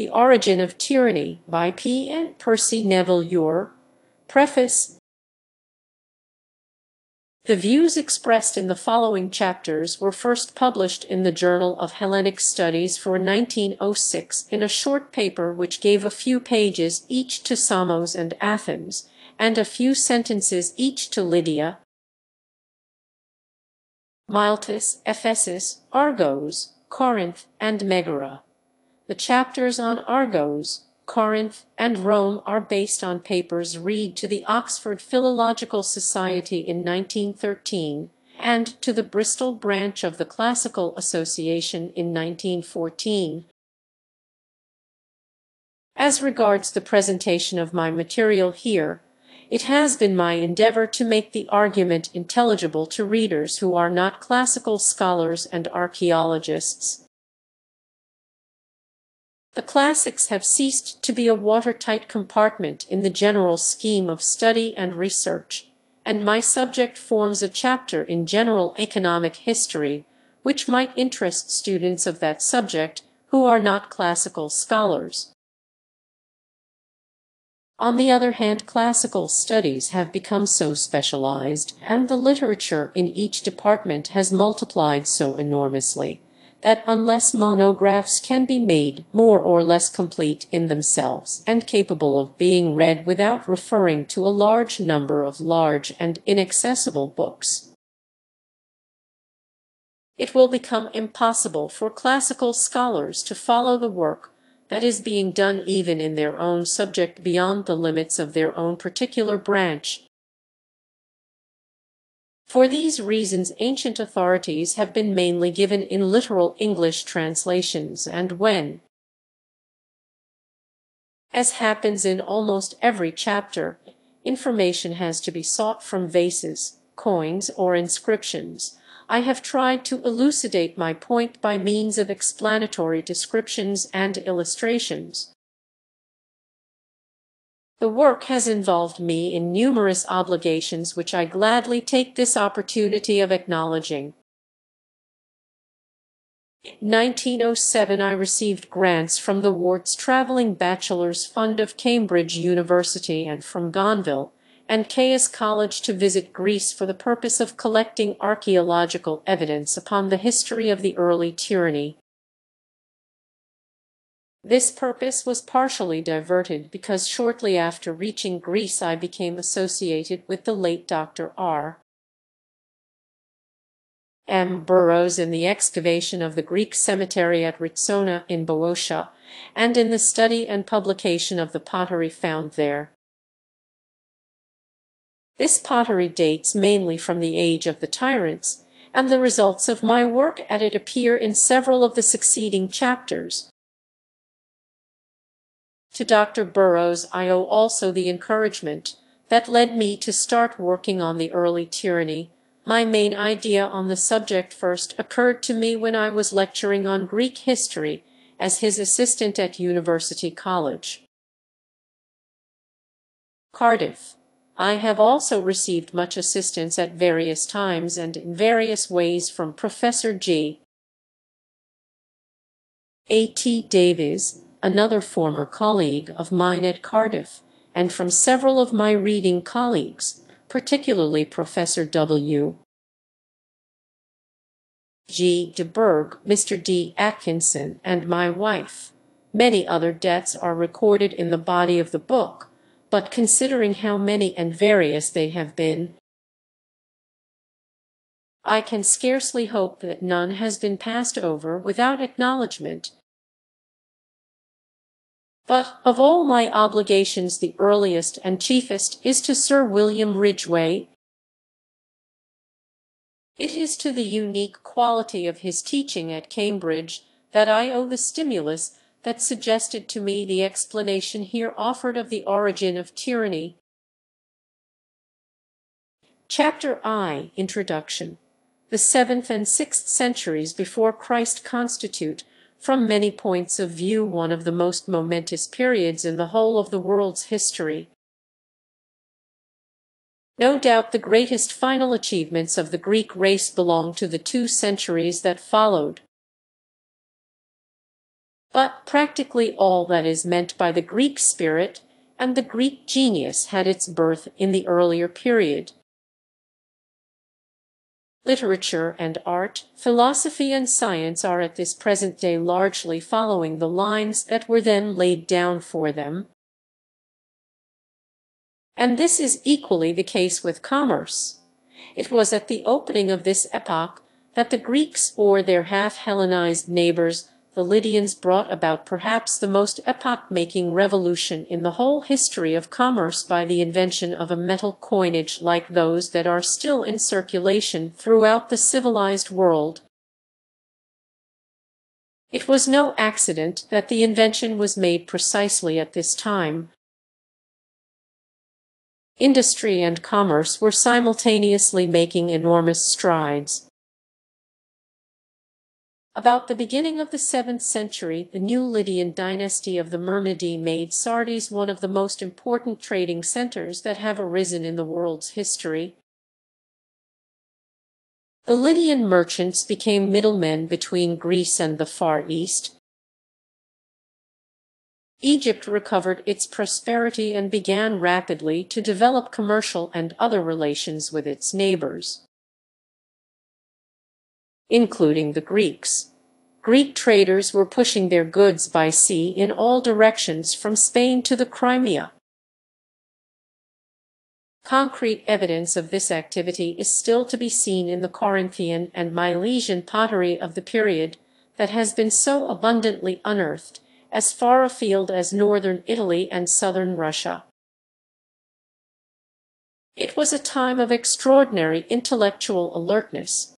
The Origin of Tyranny by P. N. Percy Neville Ure. Preface The views expressed in the following chapters were first published in the Journal of Hellenic Studies for 1906 in a short paper which gave a few pages each to Samos and Athens, and a few sentences each to Lydia, Miletus, Ephesus, Argos, Corinth, and Megara. The chapters on Argos, Corinth, and Rome are based on papers read to the Oxford Philological Society in 1913 and to the Bristol branch of the Classical Association in 1914. As regards the presentation of my material here, it has been my endeavor to make the argument intelligible to readers who are not classical scholars and archaeologists. The classics have ceased to be a watertight compartment in the general scheme of study and research, and my subject forms a chapter in general economic history which might interest students of that subject who are not classical scholars. On the other hand, classical studies have become so specialized, and the literature in each department has multiplied so enormously, that unless monographs can be made more or less complete in themselves and capable of being read without referring to a large number of large and inaccessible books, it will become impossible for classical scholars to follow the work that is being done even in their own subject beyond the limits of their own particular branch for these reasons ancient authorities have been mainly given in literal English translations, and when, as happens in almost every chapter, information has to be sought from vases, coins, or inscriptions, I have tried to elucidate my point by means of explanatory descriptions and illustrations. The work has involved me in numerous obligations which I gladly take this opportunity of acknowledging. In 1907 I received grants from the Worts Travelling Bachelors Fund of Cambridge University and from Gonville and Caius College to visit Greece for the purpose of collecting archaeological evidence upon the history of the early tyranny this purpose was partially diverted because shortly after reaching Greece I became associated with the late Dr. R. M. Burrows in the excavation of the Greek cemetery at Ritsona in Boeotia, and in the study and publication of the pottery found there. This pottery dates mainly from the age of the tyrants, and the results of my work at it appear in several of the succeeding chapters. To Dr. Burrows I owe also the encouragement that led me to start working on the early tyranny. My main idea on the subject first occurred to me when I was lecturing on Greek history as his assistant at University College. Cardiff. I have also received much assistance at various times and in various ways from Professor G. A. T. Davies, another former colleague of mine at Cardiff, and from several of my reading colleagues, particularly Professor W. G. de Burgh, Mr. D. Atkinson, and my wife. Many other deaths are recorded in the body of the book, but considering how many and various they have been, I can scarcely hope that none has been passed over without acknowledgment but of all my obligations the earliest and chiefest is to Sir William Ridgway. It is to the unique quality of his teaching at Cambridge that I owe the stimulus that suggested to me the explanation here offered of the origin of tyranny. Chapter I Introduction The seventh and sixth centuries before Christ constitute from many points of view one of the most momentous periods in the whole of the world's history. No doubt the greatest final achievements of the Greek race belong to the two centuries that followed. But practically all that is meant by the Greek spirit and the Greek genius had its birth in the earlier period. Literature and art, philosophy and science are at this present day largely following the lines that were then laid down for them. And this is equally the case with commerce. It was at the opening of this epoch that the Greeks or their half-Hellenized neighbors the Lydians brought about perhaps the most epoch-making revolution in the whole history of commerce by the invention of a metal coinage like those that are still in circulation throughout the civilized world. It was no accident that the invention was made precisely at this time. Industry and commerce were simultaneously making enormous strides. About the beginning of the seventh century, the new Lydian dynasty of the Mermnadae made Sardis one of the most important trading centers that have arisen in the world's history. The Lydian merchants became middlemen between Greece and the Far East. Egypt recovered its prosperity and began rapidly to develop commercial and other relations with its neighbors including the Greeks. Greek traders were pushing their goods by sea in all directions from Spain to the Crimea. Concrete evidence of this activity is still to be seen in the Corinthian and Milesian pottery of the period that has been so abundantly unearthed as far afield as northern Italy and southern Russia. It was a time of extraordinary intellectual alertness,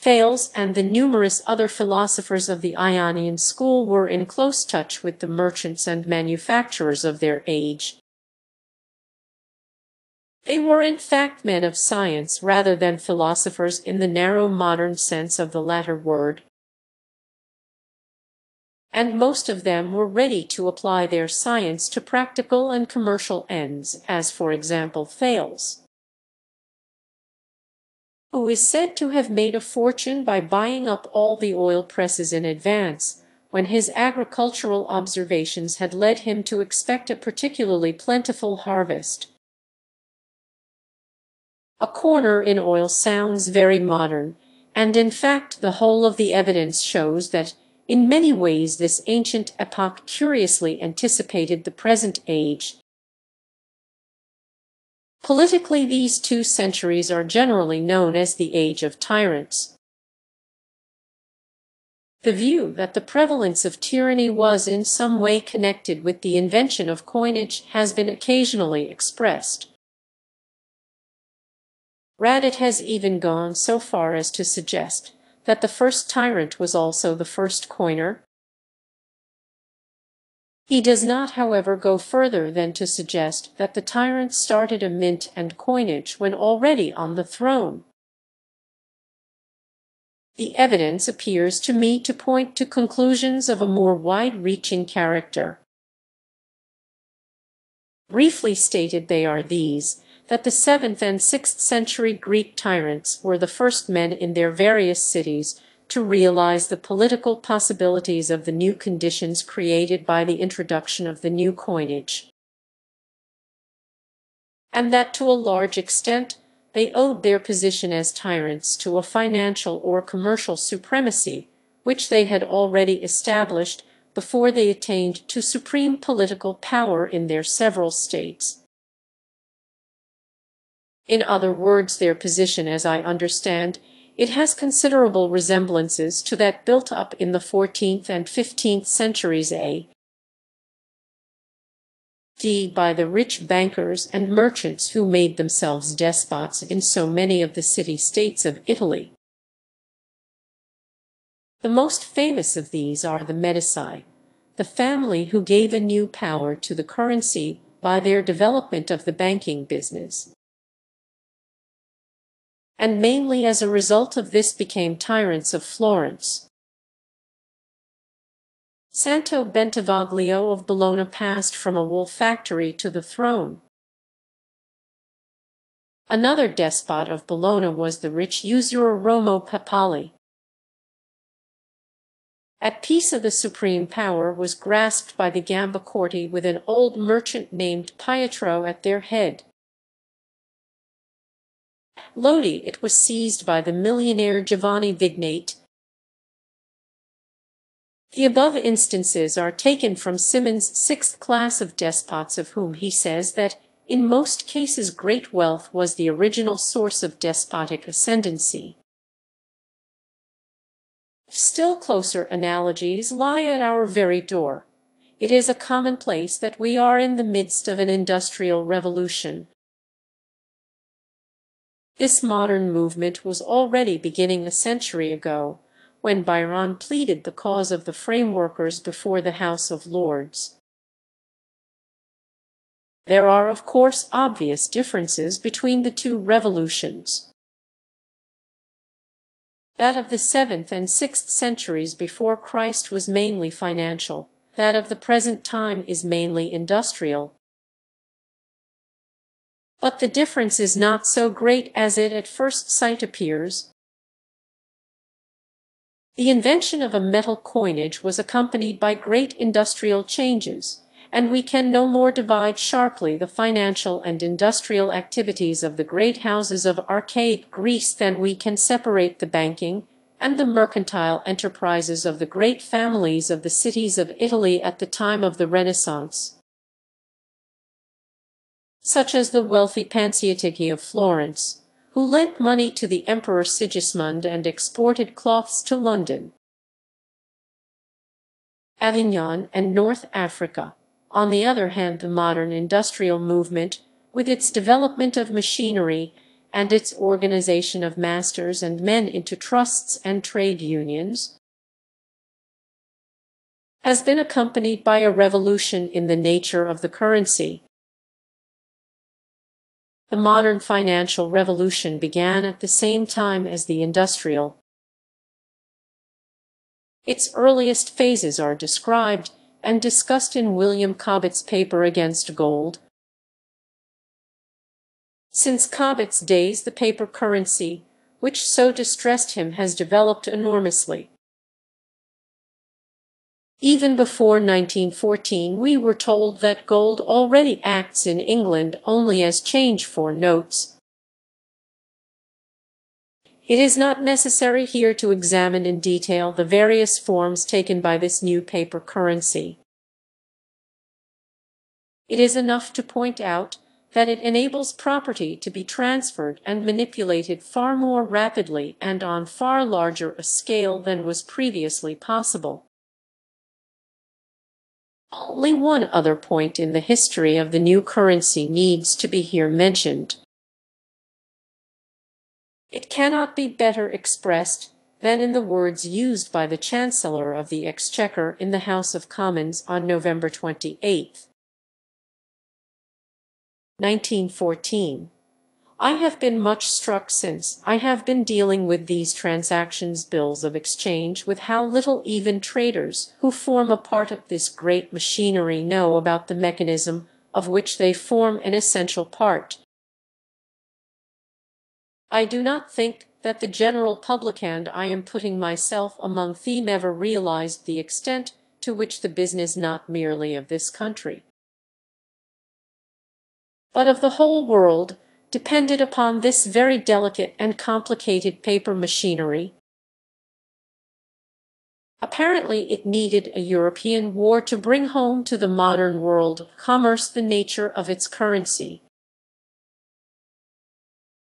Thales and the numerous other philosophers of the Ionian school were in close touch with the merchants and manufacturers of their age. They were in fact men of science rather than philosophers in the narrow modern sense of the latter word. And most of them were ready to apply their science to practical and commercial ends, as for example Thales who is said to have made a fortune by buying up all the oil presses in advance, when his agricultural observations had led him to expect a particularly plentiful harvest. A corner in oil sounds very modern, and in fact the whole of the evidence shows that in many ways this ancient epoch curiously anticipated the present age, Politically these two centuries are generally known as the Age of Tyrants. The view that the prevalence of tyranny was in some way connected with the invention of coinage has been occasionally expressed. Radet has even gone so far as to suggest that the first tyrant was also the first coiner, he does not, however, go further than to suggest that the tyrant started a mint and coinage when already on the throne. The evidence appears to me to point to conclusions of a more wide-reaching character. Briefly stated they are these, that the 7th and 6th century Greek tyrants were the first men in their various cities to realize the political possibilities of the new conditions created by the introduction of the new coinage. And that to a large extent they owed their position as tyrants to a financial or commercial supremacy which they had already established before they attained to supreme political power in their several states. In other words, their position, as I understand, it has considerable resemblances to that built up in the 14th and 15th centuries A. D. by the rich bankers and merchants who made themselves despots in so many of the city-states of Italy. The most famous of these are the Medici, the family who gave a new power to the currency by their development of the banking business and mainly as a result of this became tyrants of Florence. Santo Bentivoglio of Bologna passed from a wool factory to the throne. Another despot of Bologna was the rich usurer Romeo Pepoli. At Pisa the supreme power was grasped by the Gambacorti with an old merchant named Pietro at their head. Lodi it was seized by the millionaire Giovanni Vignate. The above instances are taken from Symonds' sixth class of despots of whom he says that in most cases great wealth was the original source of despotic ascendancy. Still closer analogies lie at our very door. It is a commonplace that we are in the midst of an industrial revolution. This modern movement was already beginning a century ago, when Byron pleaded the cause of the frameworkers before the House of Lords. There are of course obvious differences between the two revolutions. That of the seventh and sixth centuries before Christ was mainly financial, that of the present time is mainly industrial. But the difference is not so great as it at first sight appears. The invention of a metal coinage was accompanied by great industrial changes and we can no more divide sharply the financial and industrial activities of the great houses of archaic Greece than we can separate the banking and the mercantile enterprises of the great families of the cities of Italy at the time of the Renaissance, such as the wealthy Panciatichi of Florence, who lent money to the Emperor Sigismund and exported cloths to London, Avignon, and North Africa. On the other hand the modern industrial movement, with its development of machinery and its organization of masters and men into trusts and trade unions, has been accompanied by a revolution in the nature of the currency. The modern financial revolution began at the same time as the industrial. Its earliest phases are described and discussed in William Cobbett's paper against gold. Since Cobbett's days the paper currency, which so distressed him, has developed enormously. Even before 1914 we were told that gold already acts in England only as change for notes, it is not necessary here to examine in detail the various forms taken by this new paper currency. It is enough to point out that it enables property to be transferred and manipulated far more rapidly and on far larger a scale than was previously possible. Only one other point in the history of the new currency needs to be here mentioned. It cannot be better expressed than in the words used by the Chancellor of the Exchequer in the House of Commons on November 28, 1914. I have been much struck since I have been dealing with these transactions bills of exchange with how little even traders who form a part of this great machinery know about the mechanism of which they form an essential part. I do not think that the general public and I am putting myself among them ever realized the extent to which the business not merely of this country, but of the whole world, depended upon this very delicate and complicated paper machinery. Apparently it needed a European war to bring home to the modern world commerce the nature of its currency.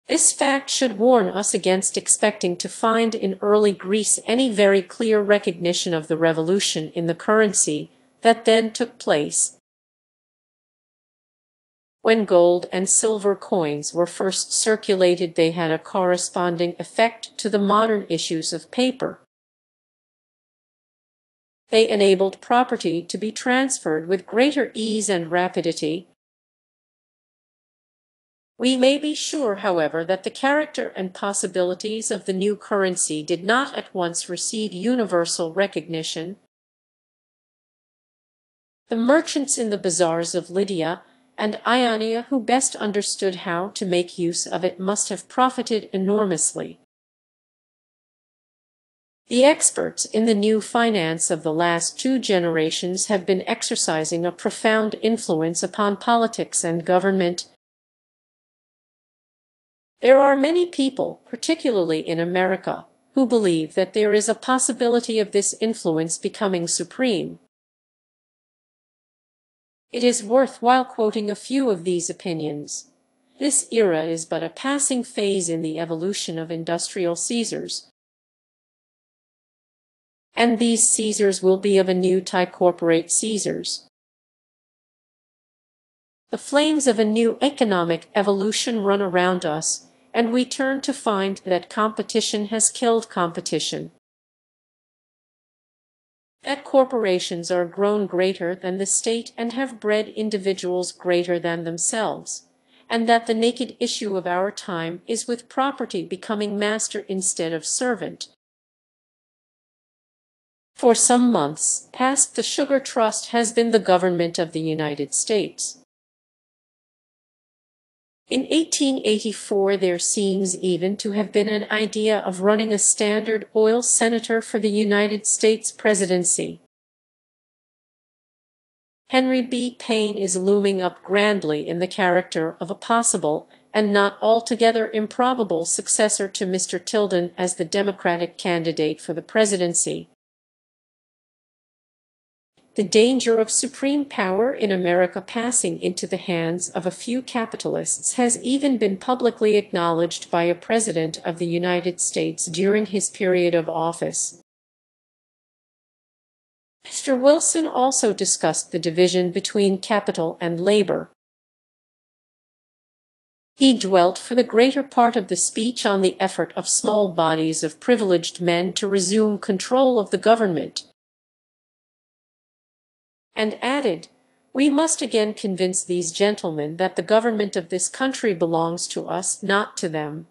This fact should warn us against expecting to find in early Greece any very clear recognition of the revolution in the currency that then took place. When gold and silver coins were first circulated they had a corresponding effect to the modern issues of paper. They enabled property to be transferred with greater ease and rapidity, we may be sure, however, that the character and possibilities of the new currency did not at once receive universal recognition. The merchants in the bazaars of Lydia and Ionia who best understood how to make use of it must have profited enormously. The experts in the new finance of the last two generations have been exercising a profound influence upon politics and government. There are many people, particularly in America, who believe that there is a possibility of this influence becoming supreme. It is worthwhile quoting a few of these opinions. This era is but a passing phase in the evolution of industrial Caesars. And these Caesars will be of a new type corporate Caesars. The flames of a new economic evolution run around us, and we turn to find that competition has killed competition. That corporations are grown greater than the state and have bred individuals greater than themselves, and that the naked issue of our time is with property becoming master instead of servant. For some months past the Sugar Trust has been the government of the United States. In 1884 there seems even to have been an idea of running a Standard Oil senator for the United States presidency. Henry B. Payne is looming up grandly in the character of a possible and not altogether improbable successor to Mr. Tilden as the Democratic candidate for the presidency. The danger of supreme power in America passing into the hands of a few capitalists has even been publicly acknowledged by a President of the United States during his period of office. Mr. Wilson also discussed the division between capital and labor. He dwelt for the greater part of the speech on the effort of small bodies of privileged men to resume control of the government and added, We must again convince these gentlemen that the government of this country belongs to us, not to them.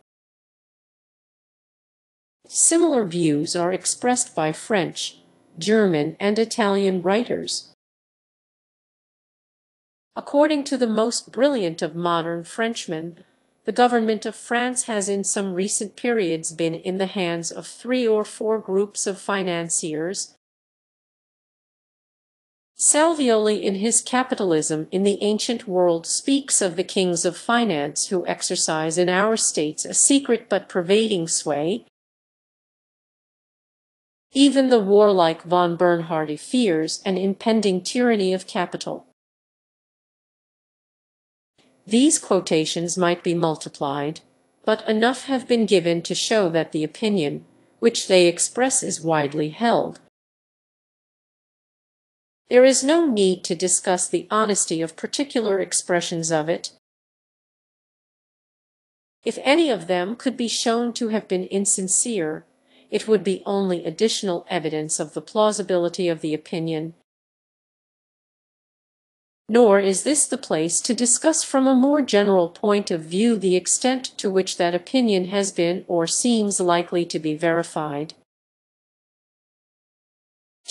Similar views are expressed by French, German, and Italian writers. According to the most brilliant of modern Frenchmen, the government of France has in some recent periods been in the hands of three or four groups of financiers, Salvioli in his Capitalism in the Ancient World speaks of the kings of finance who exercise in our states a secret but pervading sway. Even the warlike von Bernhardi fears an impending tyranny of capital. These quotations might be multiplied, but enough have been given to show that the opinion which they express is widely held. There is no need to discuss the honesty of particular expressions of it. If any of them could be shown to have been insincere, it would be only additional evidence of the plausibility of the opinion. Nor is this the place to discuss from a more general point of view the extent to which that opinion has been or seems likely to be verified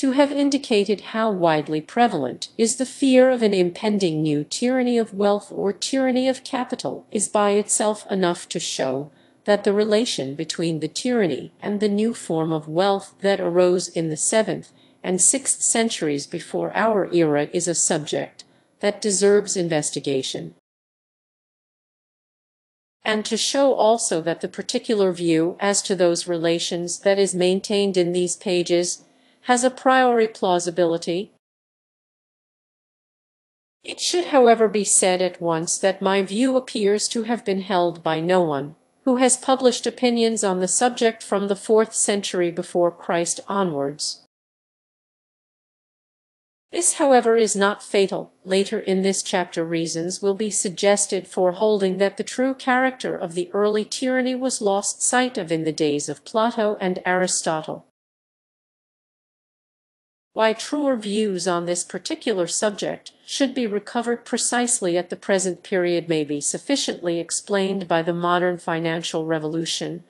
to have indicated how widely prevalent is the fear of an impending new tyranny of wealth or tyranny of capital is by itself enough to show that the relation between the tyranny and the new form of wealth that arose in the seventh and sixth centuries before our era is a subject that deserves investigation. And to show also that the particular view as to those relations that is maintained in these pages has a priori plausibility. It should however be said at once that my view appears to have been held by no one who has published opinions on the subject from the fourth century before Christ onwards. This, however, is not fatal. Later in this chapter reasons will be suggested for holding that the true character of the early tyranny was lost sight of in the days of Plato and Aristotle. Why truer views on this particular subject should be recovered precisely at the present period may be sufficiently explained by the modern financial revolution,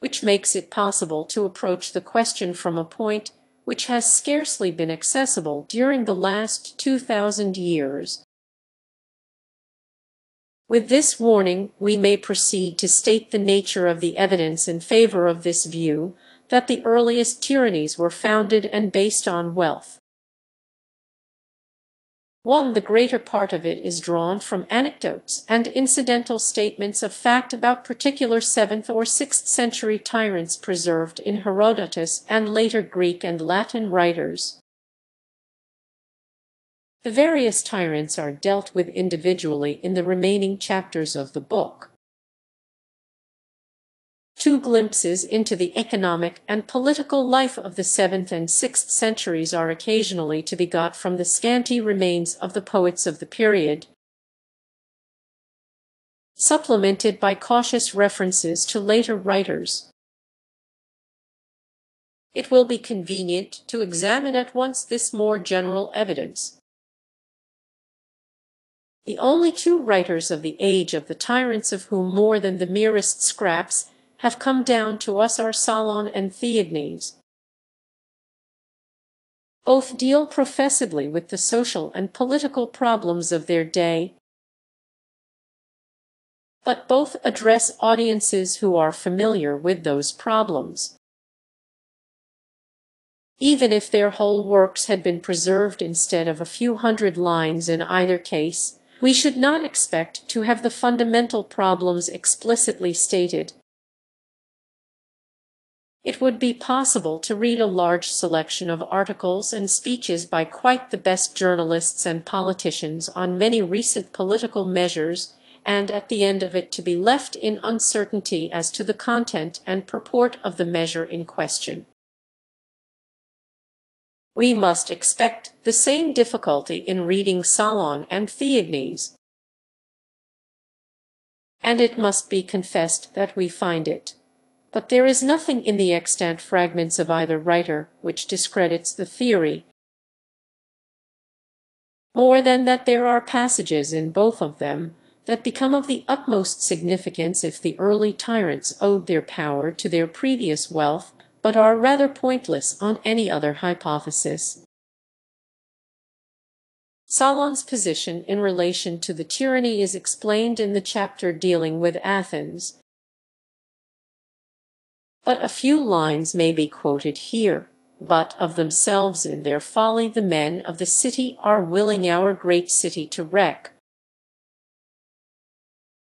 which makes it possible to approach the question from a point which has scarcely been accessible during the last 2,000 years. With this warning we may proceed to state the nature of the evidence in favor of this view, that the earliest tyrannies were founded and based on wealth. 1. The greater part of it is drawn from anecdotes and incidental statements of fact about particular 7th or 6th century tyrants preserved in Herodotus and later Greek and Latin writers. The various tyrants are dealt with individually in the remaining chapters of the book. Two glimpses into the economic and political life of the seventh and sixth centuries are occasionally to be got from the scanty remains of the poets of the period, supplemented by cautious references to later writers. It will be convenient to examine at once this more general evidence. The only two writers of the age of the tyrants of whom more than the merest scraps have come down to us are Solon and Theognis. Both deal professedly with the social and political problems of their day, but both address audiences who are familiar with those problems. Even if their whole works had been preserved instead of a few hundred lines in either case, we should not expect to have the fundamental problems explicitly stated. It would be possible to read a large selection of articles and speeches by quite the best journalists and politicians on many recent political measures, and at the end of it to be left in uncertainty as to the content and purport of the measure in question we must expect the same difficulty in reading Solon and Theognis. And it must be confessed that we find it. But there is nothing in the extant fragments of either writer which discredits the theory, more than that there are passages in both of them that become of the utmost significance if the early tyrants owed their power to their previous wealth but are rather pointless on any other hypothesis. Solon's position in relation to the tyranny is explained in the chapter dealing with Athens, but a few lines may be quoted here. But of themselves in their folly the men of the city are willing our great city to wreck,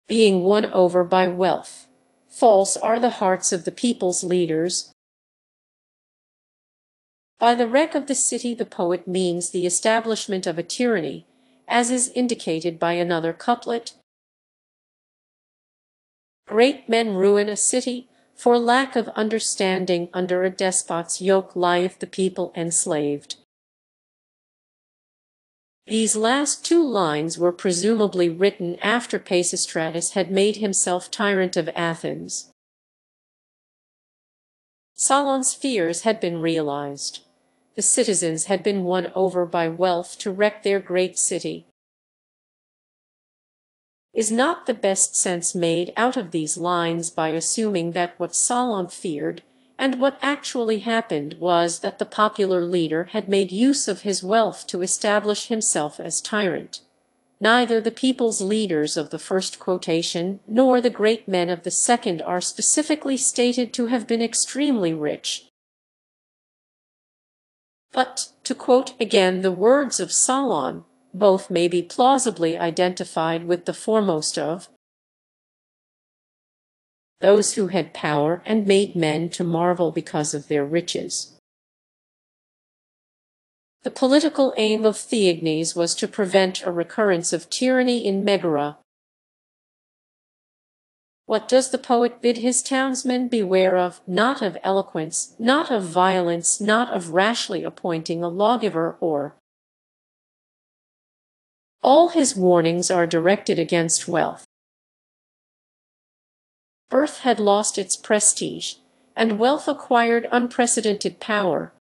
being won over by wealth. False are the hearts of the people's leaders, by the wreck of the city the poet means the establishment of a tyranny, as is indicated by another couplet. Great men ruin a city, for lack of understanding under a despot's yoke lieth the people enslaved. These last two lines were presumably written after Pisistratus had made himself tyrant of Athens. Solon's fears had been realized the citizens had been won over by wealth to wreck their great city. Is not the best sense made out of these lines by assuming that what Solon feared, and what actually happened, was that the popular leader had made use of his wealth to establish himself as tyrant? Neither the people's leaders of the first quotation nor the great men of the second are specifically stated to have been extremely rich, but, to quote again the words of Solon, both may be plausibly identified with the foremost of those who had power and made men to marvel because of their riches. The political aim of Theognis was to prevent a recurrence of tyranny in Megara, what does the poet bid his townsmen beware of? Not of eloquence, not of violence, not of rashly appointing a lawgiver or all his warnings are directed against wealth. Earth had lost its prestige, and wealth acquired unprecedented power.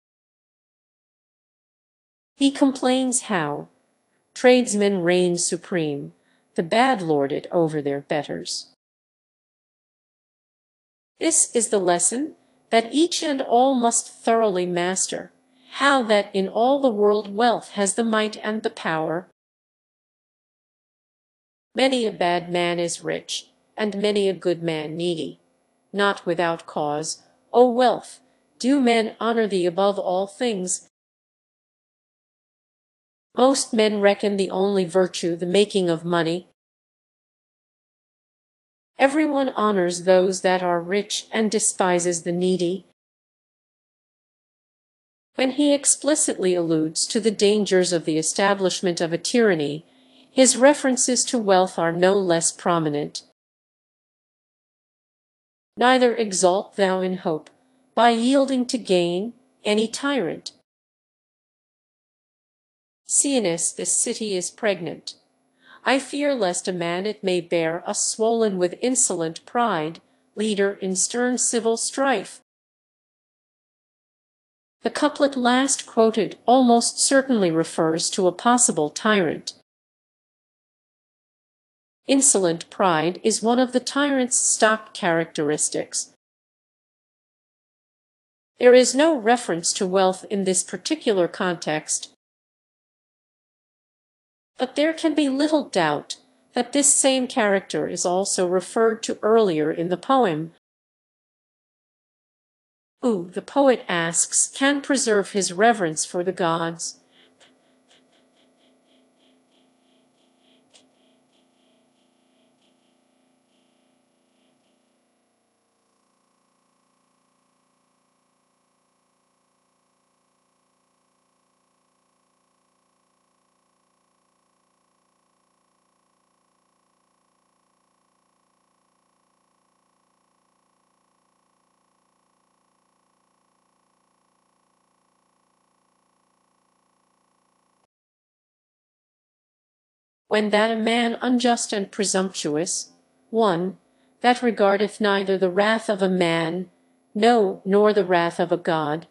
He complains how tradesmen reign supreme, the bad lord it over their betters. This is the lesson that each and all must thoroughly master, how that in all the world wealth has the might and the power Many a bad man is rich, and many a good man needy. Not without cause, O wealth, do men honor thee above all things. Most men reckon the only virtue the making of money. Everyone honors those that are rich and despises the needy. When he explicitly alludes to the dangers of the establishment of a tyranny, his references to wealth are no less prominent. Neither exalt thou in hope, by yielding to gain, any tyrant. Cyrnus, this city is pregnant. I fear lest a man it may bear us swollen with insolent pride, leader in stern civil strife. The couplet last quoted almost certainly refers to a possible tyrant. Insolent pride is one of the tyrant's stock characteristics. There is no reference to wealth in this particular context, but there can be little doubt that this same character is also referred to earlier in the poem. Who, the poet asks, can preserve his reverence for the gods? When that a man unjust and presumptuous, one, that regardeth neither the wrath of a man, no, nor the wrath of a god,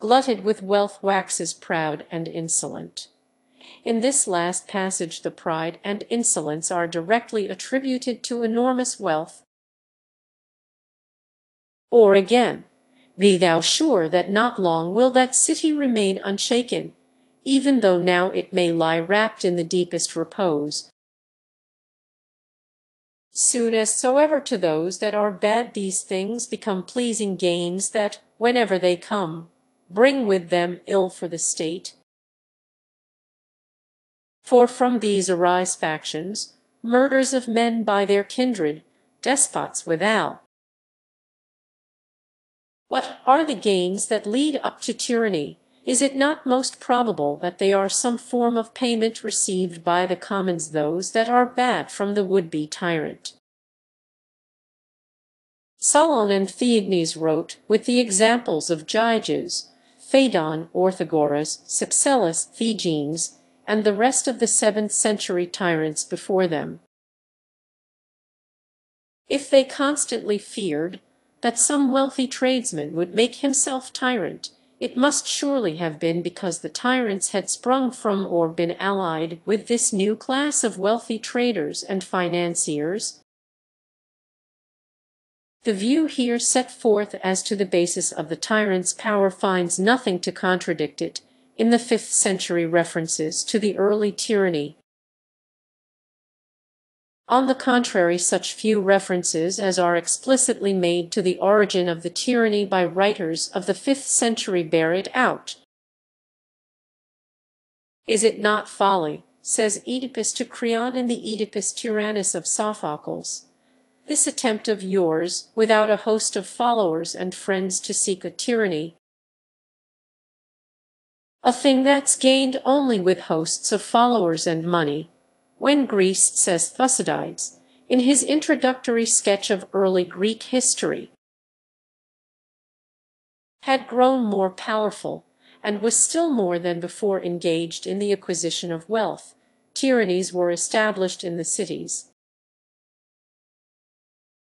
glutted with wealth waxes proud and insolent. In this last passage the pride and insolence are directly attributed to enormous wealth. Or again, Be thou sure that not long will that city remain unshaken, even though now it may lie wrapped in the deepest repose. Soon as soever to those that are bad these things become pleasing gains that, whenever they come, bring with them ill for the state. For from these arise factions, murders of men by their kindred, despots without. What are the gains that lead up to tyranny, is it not most probable that they are some form of payment received by the commons those that are bad from the would-be tyrant? Solon and Theognis wrote, with the examples of Gyges, Pheidon, Orthagoras, Cypselus, Theagenes, and the rest of the seventh-century tyrants before them. If they constantly feared that some wealthy tradesman would make himself tyrant, it must surely have been because the tyrants had sprung from or been allied with this new class of wealthy traders and financiers. The view here set forth as to the basis of the tyrant's power finds nothing to contradict it in the fifth century references to the early tyranny on the contrary such few references as are explicitly made to the origin of the tyranny by writers of the fifth century bear it out. Is it not folly, says Oedipus to Creon in the Oedipus Tyrannus of Sophocles, this attempt of yours, without a host of followers and friends to seek a tyranny, a thing that's gained only with hosts of followers and money, when Greece, says Thucydides, in his introductory sketch of early Greek history, had grown more powerful, and was still more than before engaged in the acquisition of wealth, tyrannies were established in the cities.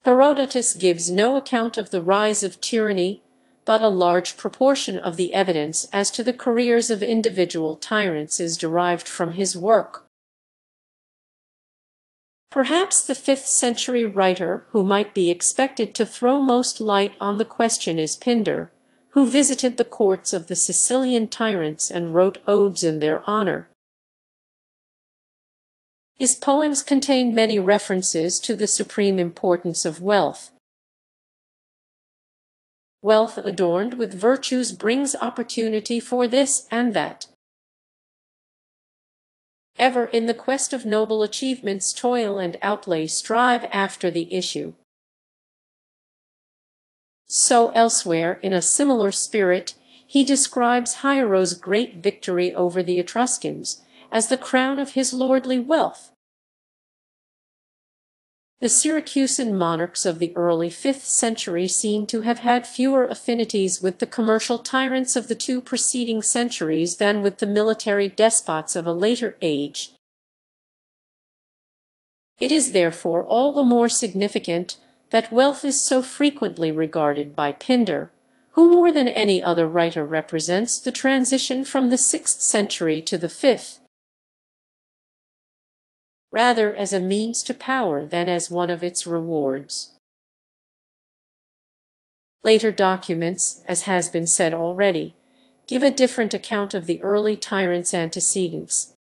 Herodotus gives no account of the rise of tyranny, but a large proportion of the evidence as to the careers of individual tyrants is derived from his work. Perhaps the fifth-century writer who might be expected to throw most light on the question is Pindar, who visited the courts of the Sicilian tyrants and wrote odes in their honor. His poems contain many references to the supreme importance of wealth. Wealth adorned with virtues brings opportunity for this and that. Ever in the quest of noble achievements toil and outlay strive after the issue. So elsewhere, in a similar spirit, he describes Hiero's great victory over the Etruscans as the crown of his lordly wealth. The Syracusan monarchs of the early 5th century seem to have had fewer affinities with the commercial tyrants of the two preceding centuries than with the military despots of a later age. It is therefore all the more significant that wealth is so frequently regarded by Pindar, who more than any other writer represents the transition from the sixth century to the fifth, rather as a means to power than as one of its rewards. Later documents, as has been said already, give a different account of the early tyrant's antecedents.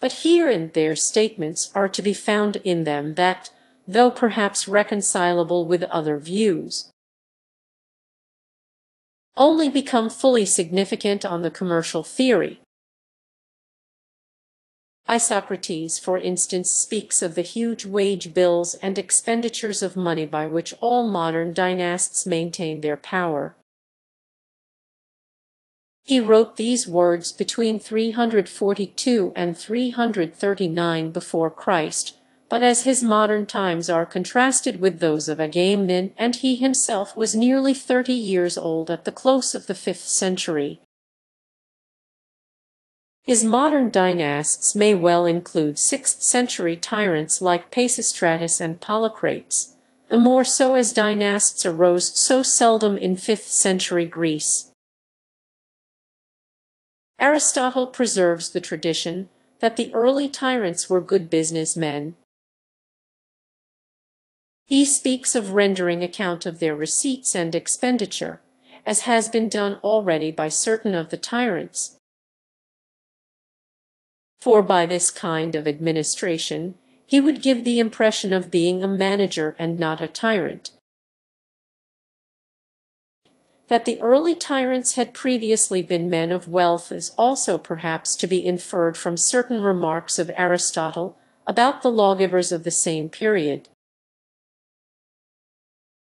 But here and there statements are to be found in them that, though perhaps reconcilable with other views, only become fully significant on the commercial theory. Isocrates, for instance, speaks of the huge wage bills and expenditures of money by which all modern dynasts maintain their power. He wrote these words between 342 and 339 before Christ, but as his modern times are contrasted with those of Agamemnon, and he himself was nearly thirty years old at the close of the fifth century, his modern dynasts may well include sixth-century tyrants like Pisistratus and Polycrates, the more so as dynasts arose so seldom in fifth-century Greece. Aristotle preserves the tradition that the early tyrants were good business men, he speaks of rendering account of their receipts and expenditure, as has been done already by certain of the tyrants. For by this kind of administration he would give the impression of being a manager and not a tyrant. That the early tyrants had previously been men of wealth is also perhaps to be inferred from certain remarks of Aristotle about the lawgivers of the same period.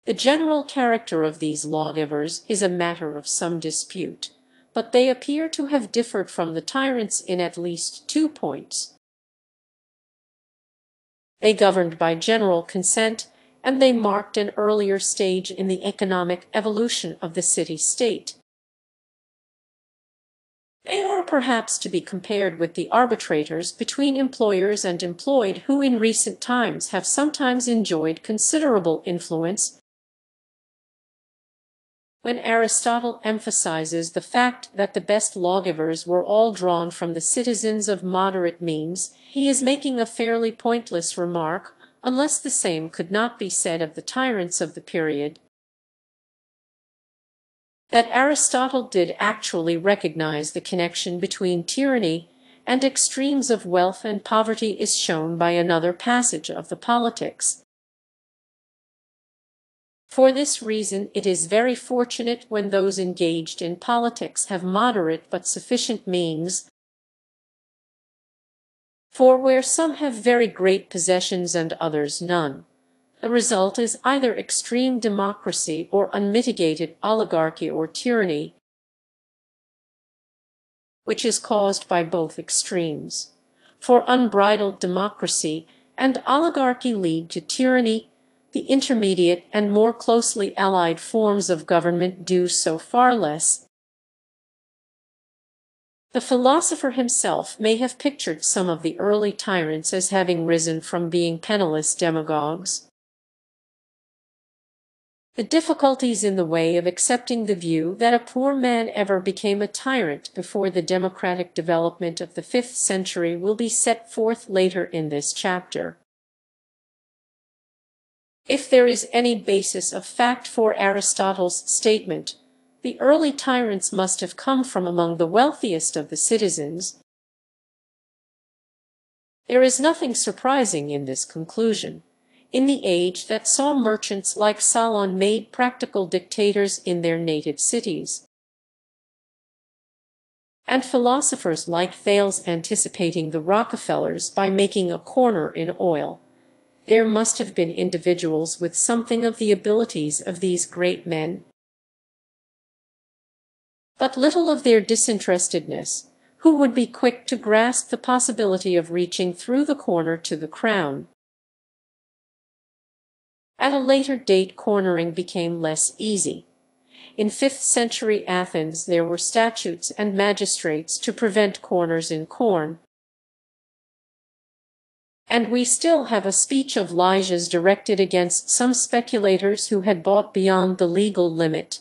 The general character of these lawgivers is a matter of some dispute, but they appear to have differed from the tyrants in at least two points. They governed by general consent, and they marked an earlier stage in the economic evolution of the city-state. They are perhaps to be compared with the arbitrators between employers and employed who in recent times have sometimes enjoyed considerable influence when Aristotle emphasizes the fact that the best lawgivers were all drawn from the citizens of moderate means, he is making a fairly pointless remark, unless the same could not be said of the tyrants of the period. That Aristotle did actually recognize the connection between tyranny and extremes of wealth and poverty is shown by another passage of the Politics. For this reason it is very fortunate when those engaged in politics have moderate but sufficient means, for where some have very great possessions and others none, the result is either extreme democracy or unmitigated oligarchy or tyranny, which is caused by both extremes. For unbridled democracy and oligarchy lead to tyranny the intermediate and more closely allied forms of government do so far less. The philosopher himself may have pictured some of the early tyrants as having risen from being penniless demagogues. The difficulties in the way of accepting the view that a poor man ever became a tyrant before the democratic development of the fifth century will be set forth later in this chapter. If there is any basis of fact for Aristotle's statement, the early tyrants must have come from among the wealthiest of the citizens, There is nothing surprising in this conclusion, in the age that saw merchants like Solon made practical dictators in their native cities, and philosophers like Thales anticipating the Rockefellers by making a corner in oil. There must have been individuals with something of the abilities of these great men, but little of their disinterestedness, who would be quick to grasp the possibility of reaching through the corner to the crown. At a later date cornering became less easy. In 5th century Athens there were statutes and magistrates to prevent corners in corn, and we still have a speech of Lysias directed against some speculators who had bought beyond the legal limit.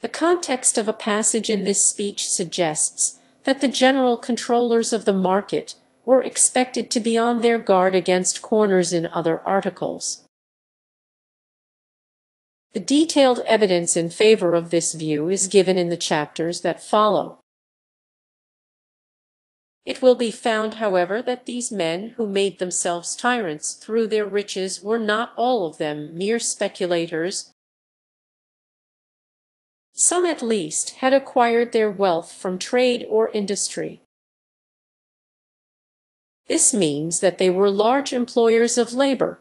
The context of a passage in this speech suggests that the general controllers of the market were expected to be on their guard against corners in other articles. The detailed evidence in favor of this view is given in the chapters that follow. It will be found, however, that these men who made themselves tyrants through their riches were not all of them mere speculators some at least had acquired their wealth from trade or industry. This means that they were large employers of labor.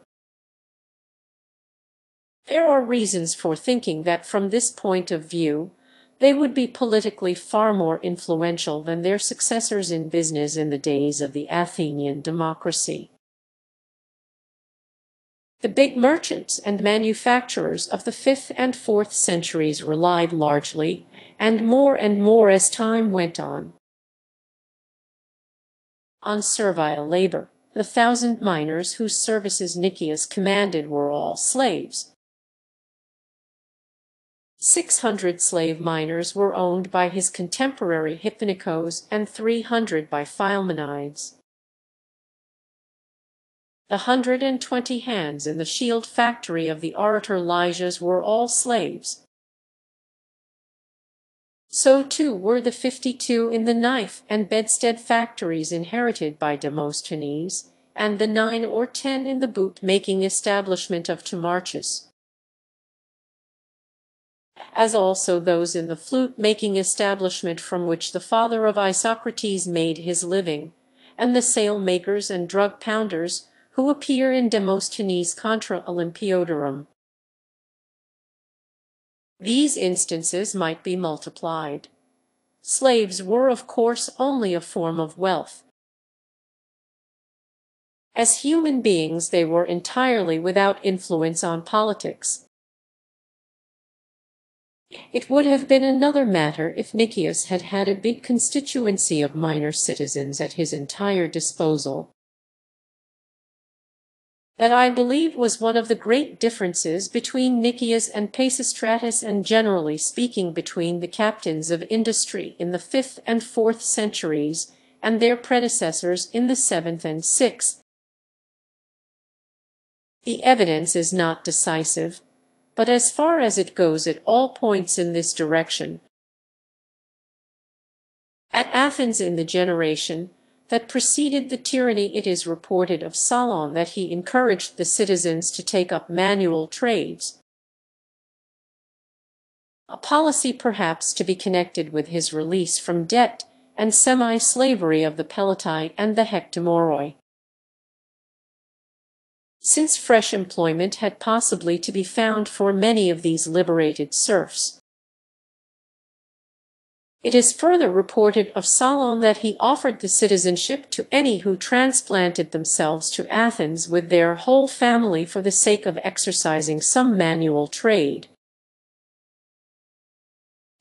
There are reasons for thinking that from this point of view, they would be politically far more influential than their successors in business in the days of the Athenian democracy. The big merchants and manufacturers of the fifth and fourth centuries relied largely, and more and more as time went on, on servile labor. The thousand miners whose services Nicias commanded were all slaves. Six hundred slave miners were owned by his contemporary Hipponikos and three hundred by Philemonides. The hundred and twenty hands in the shield factory of the orator Lysias were all slaves. So too were the fifty-two in the knife and bedstead factories inherited by Demosthenes, and the nine or ten in the boot-making establishment of Timarchus, as also those in the flute-making establishment from which the father of Isocrates made his living, and the sail-makers and drug-pounders who appear in Demosthenes Contra Olympiodorum. These instances might be multiplied. Slaves were of course only a form of wealth. As human beings they were entirely without influence on politics. It would have been another matter if Nicias had had a big constituency of minor citizens at his entire disposal that I believe was one of the great differences between Nicias and Pisistratus and generally speaking between the captains of industry in the fifth and fourth centuries and their predecessors in the seventh and sixth. The evidence is not decisive, but as far as it goes it all points in this direction. At Athens in the generation that preceded the tyranny it is reported of Solon that he encouraged the citizens to take up manual trades, a policy perhaps to be connected with his release from debt and semi-slavery of the Pelatai and the Hectemoroi. Since fresh employment had possibly to be found for many of these liberated serfs, it is further reported of Solon that he offered the citizenship to any who transplanted themselves to Athens with their whole family for the sake of exercising some manual trade.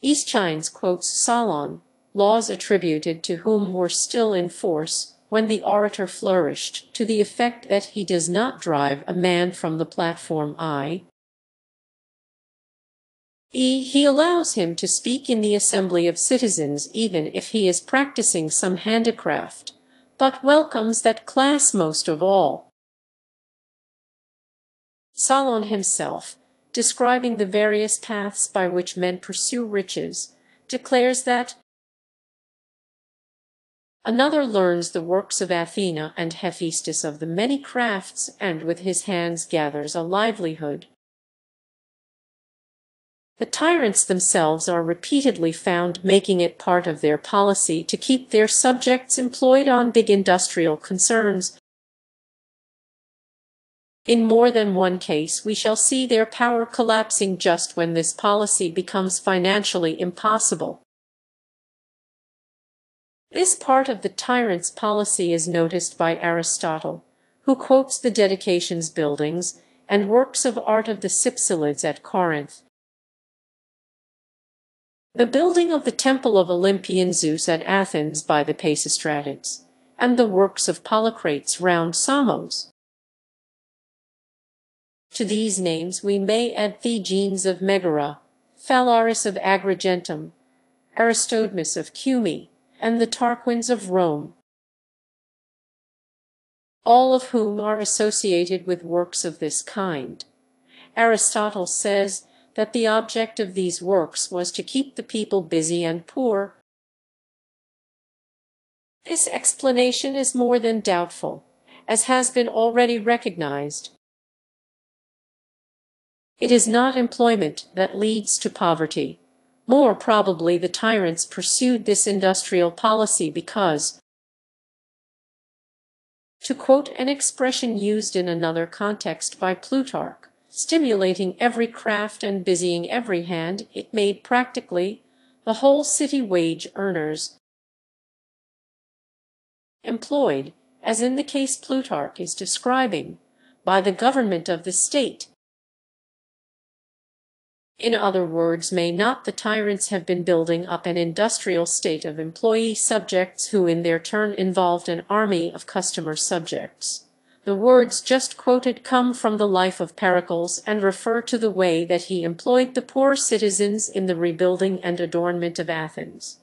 Aeschines quotes Solon, laws attributed to whom were still in force when the orator flourished, to the effect that he does not drive a man from the platform I, E. He allows him to speak in the assembly of citizens even if he is practicing some handicraft, but welcomes that class most of all. Solon himself, describing the various paths by which men pursue riches, declares that Another learns the works of Athena and Hephaestus of the many crafts, and with his hands gathers a livelihood. The tyrants themselves are repeatedly found making it part of their policy to keep their subjects employed on big industrial concerns. In more than one case we shall see their power collapsing just when this policy becomes financially impossible. This part of the tyrant's policy is noticed by Aristotle, who quotes the dedications buildings and works of art of the Cypselids at Corinth. The building of the temple of Olympian Zeus at Athens by the Pisistratids, and the works of Polycrates round Samos. To these names we may add Theagenes of Megara, Phalaris of Agrigentum, Aristodemus of Cumae, and the Tarquins of Rome, all of whom are associated with works of this kind. Aristotle says that the object of these works was to keep the people busy and poor. This explanation is more than doubtful, as has been already recognized. It is not employment that leads to poverty. More probably the tyrants pursued this industrial policy because, to quote an expression used in another context by Plutarch, stimulating every craft and busying every hand, it made practically the whole city wage earners employed, as in the case Plutarch is describing, by the government of the state in other words, may not the tyrants have been building up an industrial state of employee subjects who in their turn involved an army of customer subjects? The words just quoted come from the life of Pericles and refer to the way that he employed the poor citizens in the rebuilding and adornment of Athens.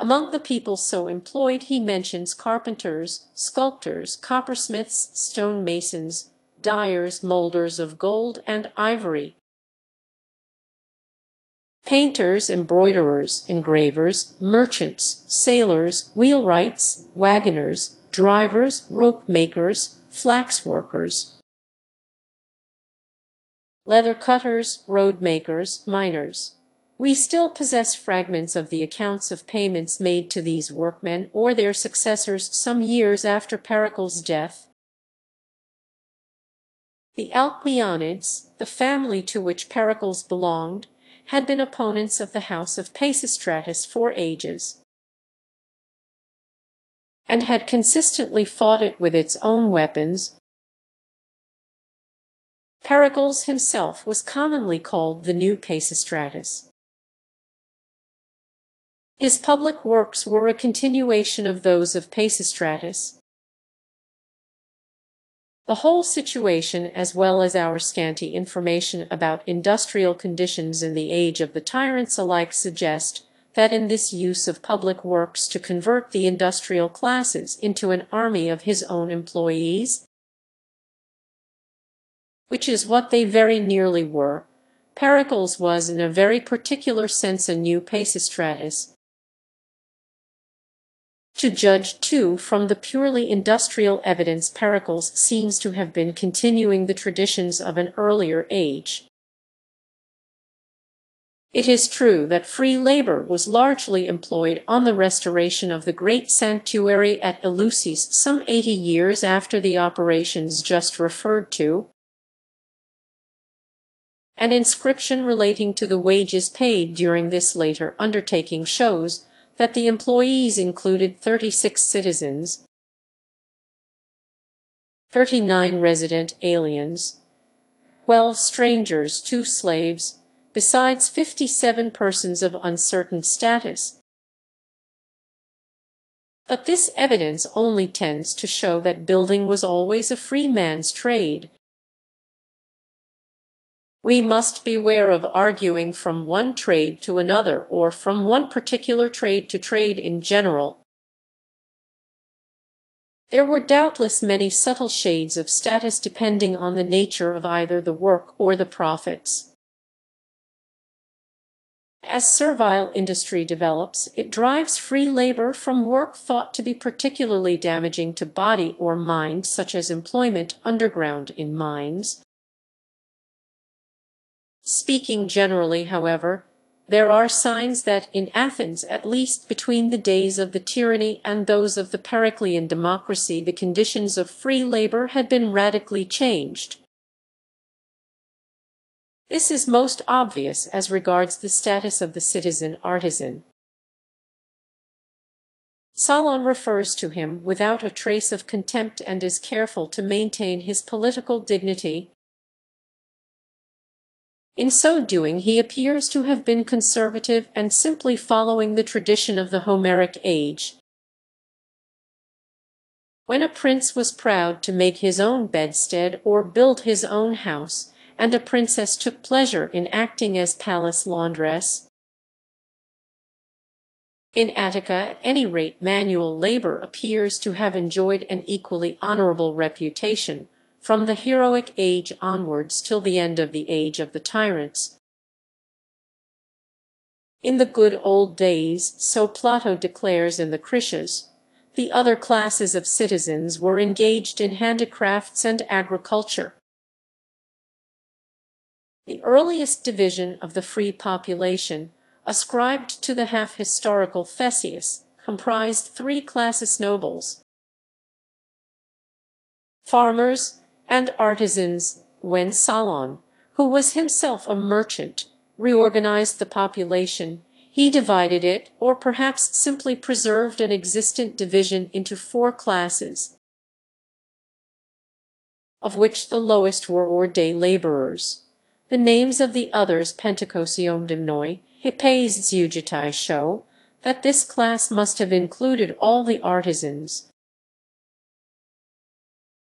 Among the people so employed he mentions carpenters, sculptors, coppersmiths, stone masons, dyers, molders of gold and ivory, painters, embroiderers, engravers, merchants, sailors, wheelwrights, wagoners, drivers, rope makers, flax workers, leather cutters, road makers, miners. We still possess fragments of the accounts of payments made to these workmen or their successors some years after Pericles' death, the Alcmeonids, the family to which Pericles belonged, had been opponents of the house of Pisistratus for ages, and had consistently fought it with its own weapons. Pericles himself was commonly called the new Pisistratus. His public works were a continuation of those of Pisistratus, the whole situation as well as our scanty information about industrial conditions in the age of the tyrants alike suggest that in this use of public works to convert the industrial classes into an army of his own employees, which is what they very nearly were, Pericles was in a very particular sense a new Pisistratus, to judge, too, from the purely industrial evidence Pericles seems to have been continuing the traditions of an earlier age. It is true that free labor was largely employed on the restoration of the great sanctuary at Eleusis some eighty years after the operations just referred to. An inscription relating to the wages paid during this later undertaking shows that the employees included 36 citizens, 39 resident aliens, 12 strangers, 2 slaves, besides 57 persons of uncertain status. But this evidence only tends to show that building was always a free man's trade, we must beware of arguing from one trade to another or from one particular trade to trade in general. There were doubtless many subtle shades of status depending on the nature of either the work or the profits. As servile industry develops, it drives free labor from work thought to be particularly damaging to body or mind, such as employment underground in mines. Speaking generally, however, there are signs that in Athens, at least between the days of the tyranny and those of the Periclean democracy, the conditions of free labor had been radically changed. This is most obvious as regards the status of the citizen artisan. Solon refers to him without a trace of contempt and is careful to maintain his political dignity. In so doing he appears to have been conservative and simply following the tradition of the Homeric age. When a prince was proud to make his own bedstead or build his own house, and a princess took pleasure in acting as palace laundress. In Attica, at any rate, manual labor appears to have enjoyed an equally honorable reputation, from the heroic age onwards till the end of the age of the tyrants. In the good old days, so Plato declares in the Critias, the other classes of citizens were engaged in handicrafts and agriculture. The earliest division of the free population, ascribed to the half-historical Theseus, comprised three classes nobles, farmers, and artisans, when Solon, who was himself a merchant, reorganized the population, he divided it, or perhaps simply preserved an existent division into four classes, of which the lowest were or day laborers. The names of the others Pentacosium dimnoi, Hippeis Zeugitai show that this class must have included all the artisans.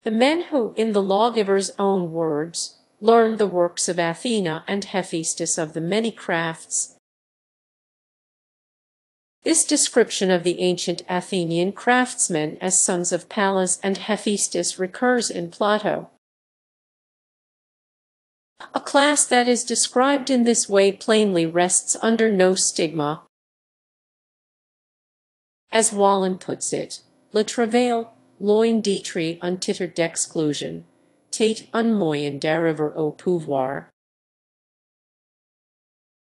The men who, in the lawgiver's own words, learned the works of Athena and Hephaestus of the many crafts. This description of the ancient Athenian craftsmen as sons of Pallas and Hephaestus recurs in Plato. A class that is described in this way plainly rests under no stigma. As Wallon puts it, le travail, loin d'etre un titre d'exclusion, tate un moyen d'arriver au pouvoir.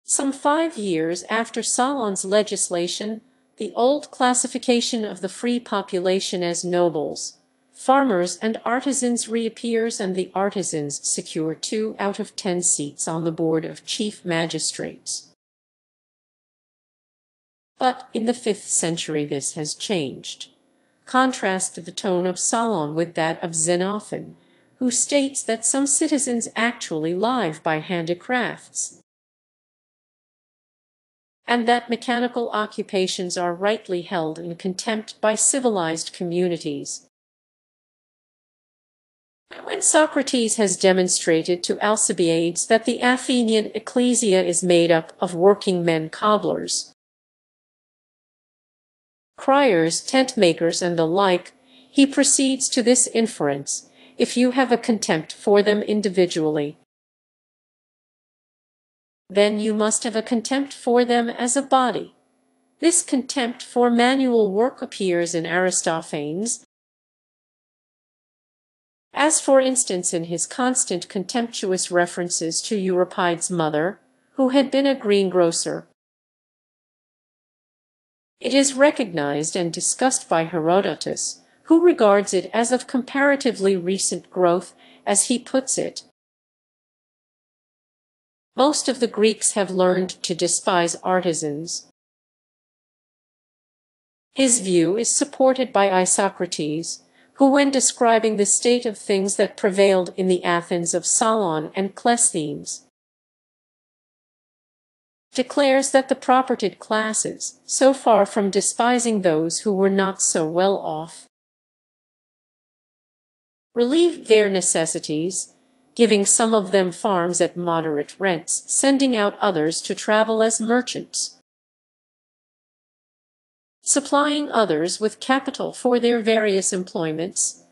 Some five years after Solon's legislation, the old classification of the free population as nobles, farmers and artisans reappears and the artisans secure two out of ten seats on the board of chief magistrates. But in the fifth century this has changed. Contrast the tone of Solon with that of Xenophon, who states that some citizens actually live by handicrafts, and that mechanical occupations are rightly held in contempt by civilized communities. When Socrates has demonstrated to Alcibiades that the Athenian ecclesia is made up of working men cobblers, criers, tent makers, and the like, he proceeds to this inference, if you have a contempt for them individually, then you must have a contempt for them as a body. This contempt for manual work appears in Aristophanes, as for instance in his constant contemptuous references to Euripides' mother, who had been a greengrocer. It is recognized and discussed by Herodotus, who regards it as of comparatively recent growth, as he puts it. Most of the Greeks have learned to despise artisans. His view is supported by Isocrates, who when describing the state of things that prevailed in the Athens of Solon and Cleisthenes, declares that the propertied classes, so far from despising those who were not so well off, relieved their necessities, giving some of them farms at moderate rents, sending out others to travel as merchants, supplying others with capital for their various employments.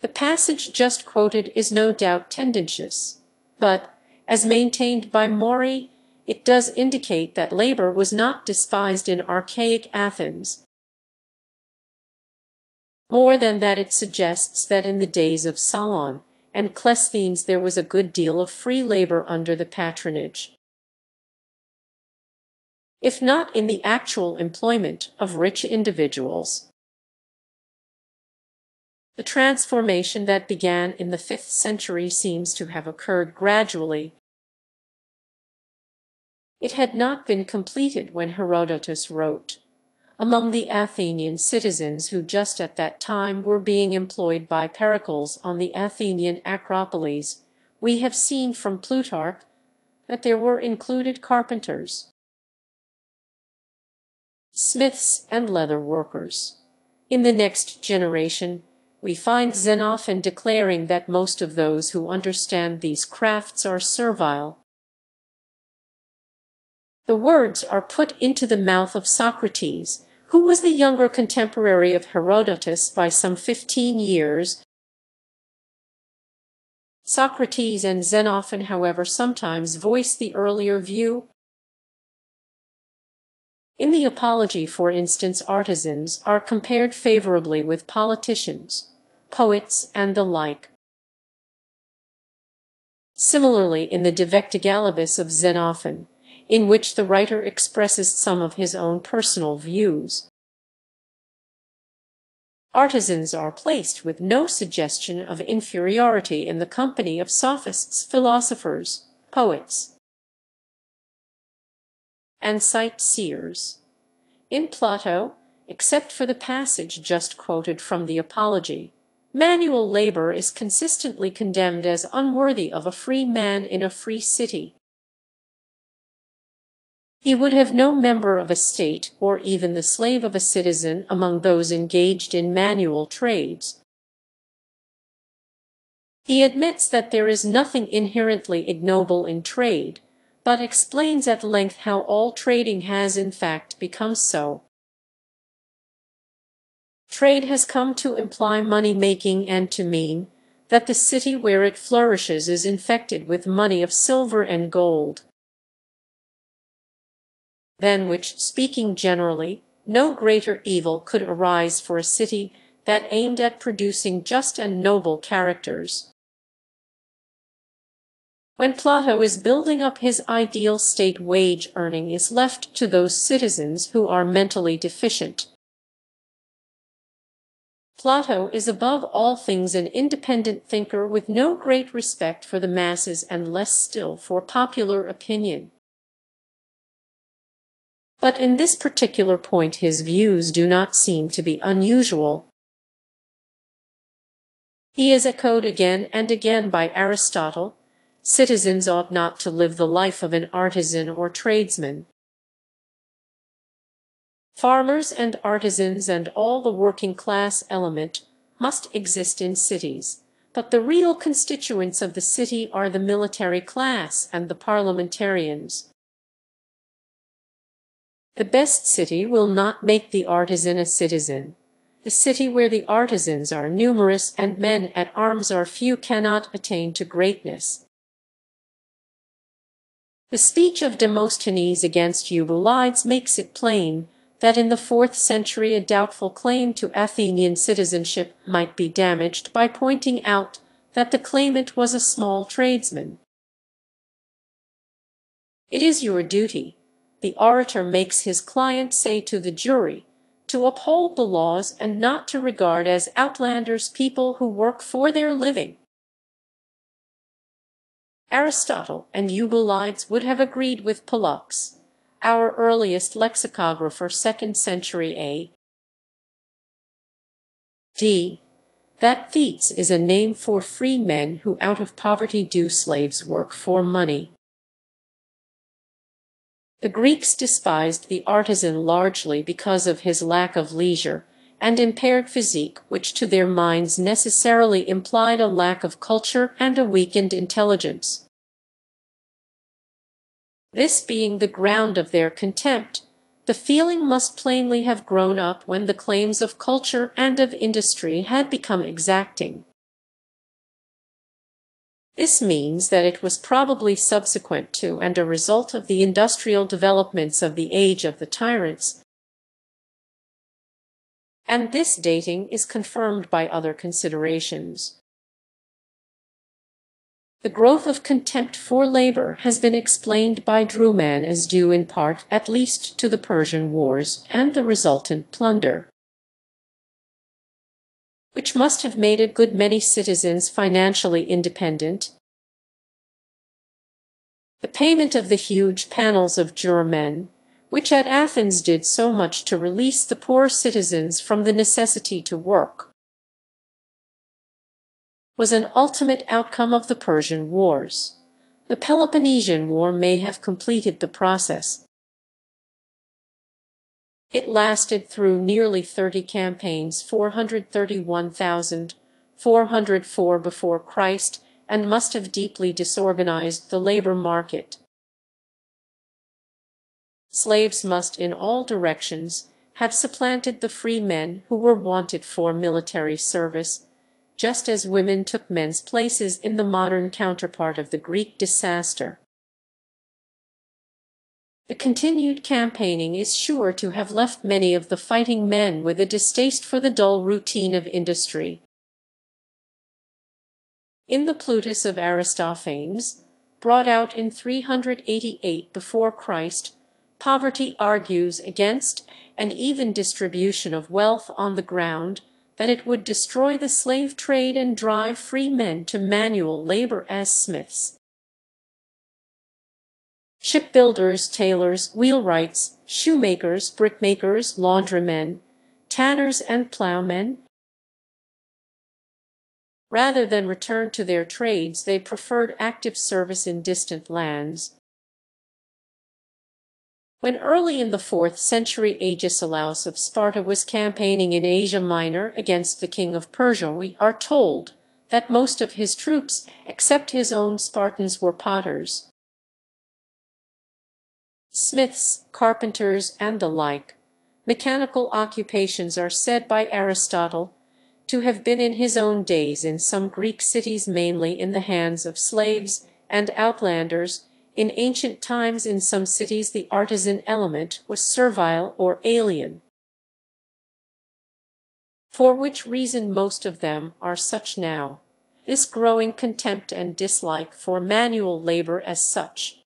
The passage just quoted is no doubt tendentious, but as maintained by mm. Maury, it does indicate that labor was not despised in archaic Athens, more than that it suggests that in the days of Solon and Cleisthenes there was a good deal of free labor under the patronage if not in the actual employment of rich individuals. The transformation that began in the fifth century seems to have occurred gradually. It had not been completed when Herodotus wrote. Among the Athenian citizens who just at that time were being employed by Pericles on the Athenian Acropolis, we have seen from Plutarch that there were included carpenters, smiths, and leather workers. In the next generation, we find Xenophon declaring that most of those who understand these crafts are servile. The words are put into the mouth of Socrates, who was the younger contemporary of Herodotus by some fifteen years. Socrates and Xenophon, however, sometimes voice the earlier view, in the Apology, for instance, artisans are compared favorably with politicians, poets, and the like. Similarly, in the De Vectigalibus of Xenophon, in which the writer expresses some of his own personal views, artisans are placed with no suggestion of inferiority in the company of sophists, philosophers, poets, and sight-seers. In Plato, except for the passage just quoted from the Apology, manual labor is consistently condemned as unworthy of a free man in a free city. He would have no member of a state or even the slave of a citizen among those engaged in manual trades. He admits that there is nothing inherently ignoble in trade, but explains at length how all trading has in fact become so. Trade has come to imply money-making and to mean that the city where it flourishes is infected with money of silver and gold, than which, speaking generally, no greater evil could arise for a city that aimed at producing just and noble characters. When Plato is building up his ideal state wage earning is left to those citizens who are mentally deficient. Plato is above all things an independent thinker with no great respect for the masses and less still for popular opinion. But in this particular point his views do not seem to be unusual. He is echoed again and again by Aristotle, citizens ought not to live the life of an artisan or tradesman. Farmers and artisans and all the working class element must exist in cities, but the real constituents of the city are the military class and the parliamentarians. The best city will not make the artisan a citizen. The city where the artisans are numerous and men at arms are few cannot attain to greatness. The speech of Demosthenes against Eubulides makes it plain that in the fourth century a doubtful claim to Athenian citizenship might be damaged by pointing out that the claimant was a small tradesman. It is your duty, the orator makes his client say to the jury, to uphold the laws and not to regard as outlanders people who work for their living. Aristotle and Eubulides would have agreed with Pollux, our earliest lexicographer 2nd century A. D. That thetes is a name for free men who out of poverty do slaves work for money. The Greeks despised the artisan largely because of his lack of leisure and impaired physique which to their minds necessarily implied a lack of culture and a weakened intelligence. This being the ground of their contempt, the feeling must plainly have grown up when the claims of culture and of industry had become exacting. This means that it was probably subsequent to and a result of the industrial developments of the age of the tyrants, and this dating is confirmed by other considerations. The growth of contempt for labor has been explained by Drumann as due in part at least to the Persian Wars and the resultant plunder, which must have made a good many citizens financially independent. The payment of the huge panels of juremen, which at Athens did so much to release the poor citizens from the necessity to work, was an ultimate outcome of the Persian Wars. The Peloponnesian War may have completed the process. It lasted through nearly 30 campaigns 431,404 before Christ and must have deeply disorganized the labor market. Slaves must in all directions have supplanted the free men who were wanted for military service just as women took men's places in the modern counterpart of the Greek disaster. The continued campaigning is sure to have left many of the fighting men with a distaste for the dull routine of industry. In the Plutus of Aristophanes, brought out in 388 before Christ, poverty argues against an even distribution of wealth on the ground that it would destroy the slave trade and drive free men to manual labor as smiths. Shipbuilders, tailors, wheelwrights, shoemakers, brickmakers, laundrymen, tanners, and ploughmen. Rather than return to their trades, they preferred active service in distant lands, when early in the fourth century Agesilaus of Sparta was campaigning in Asia Minor against the king of Persia, we are told that most of his troops, except his own Spartans, were potters, smiths, carpenters, and the like. Mechanical occupations are said by Aristotle to have been in his own days in some Greek cities mainly in the hands of slaves and outlanders in ancient times in some cities the artisan element was servile or alien, for which reason most of them are such now. This growing contempt and dislike for manual labor as such,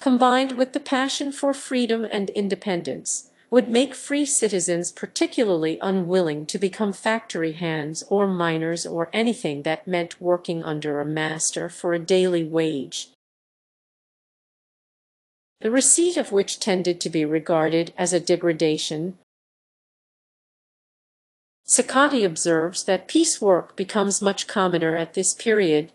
combined with the passion for freedom and independence, would make free citizens particularly unwilling to become factory hands or miners or anything that meant working under a master for a daily wage, the receipt of which tended to be regarded as a degradation. Ciccotti observes that piecework becomes much commoner at this period.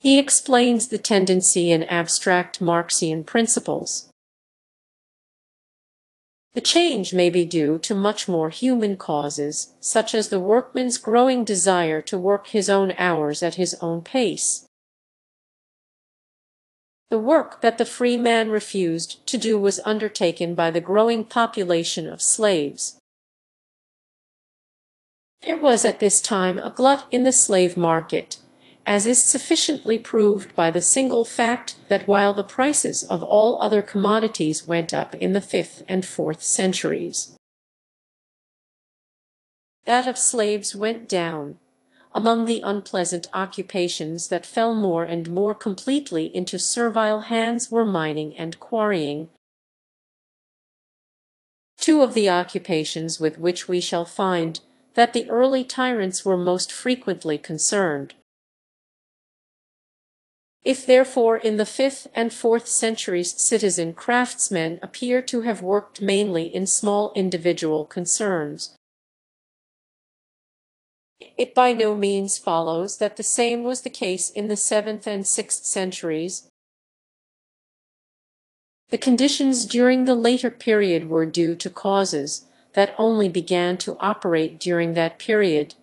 He explains the tendency in abstract Marxian principles. The change may be due to much more human causes, such as the workman's growing desire to work his own hours at his own pace. The work that the free man refused to do was undertaken by the growing population of slaves. There was at this time a glut in the slave market, as is sufficiently proved by the single fact that while the prices of all other commodities went up in the fifth and fourth centuries, that of slaves went down. Among the unpleasant occupations that fell more and more completely into servile hands were mining and quarrying, two of the occupations with which we shall find that the early tyrants were most frequently concerned. If therefore in the fifth and fourth centuries citizen craftsmen appear to have worked mainly in small individual concerns, it by no means follows that the same was the case in the seventh and sixth centuries. The conditions during the later period were due to causes that only began to operate during that period.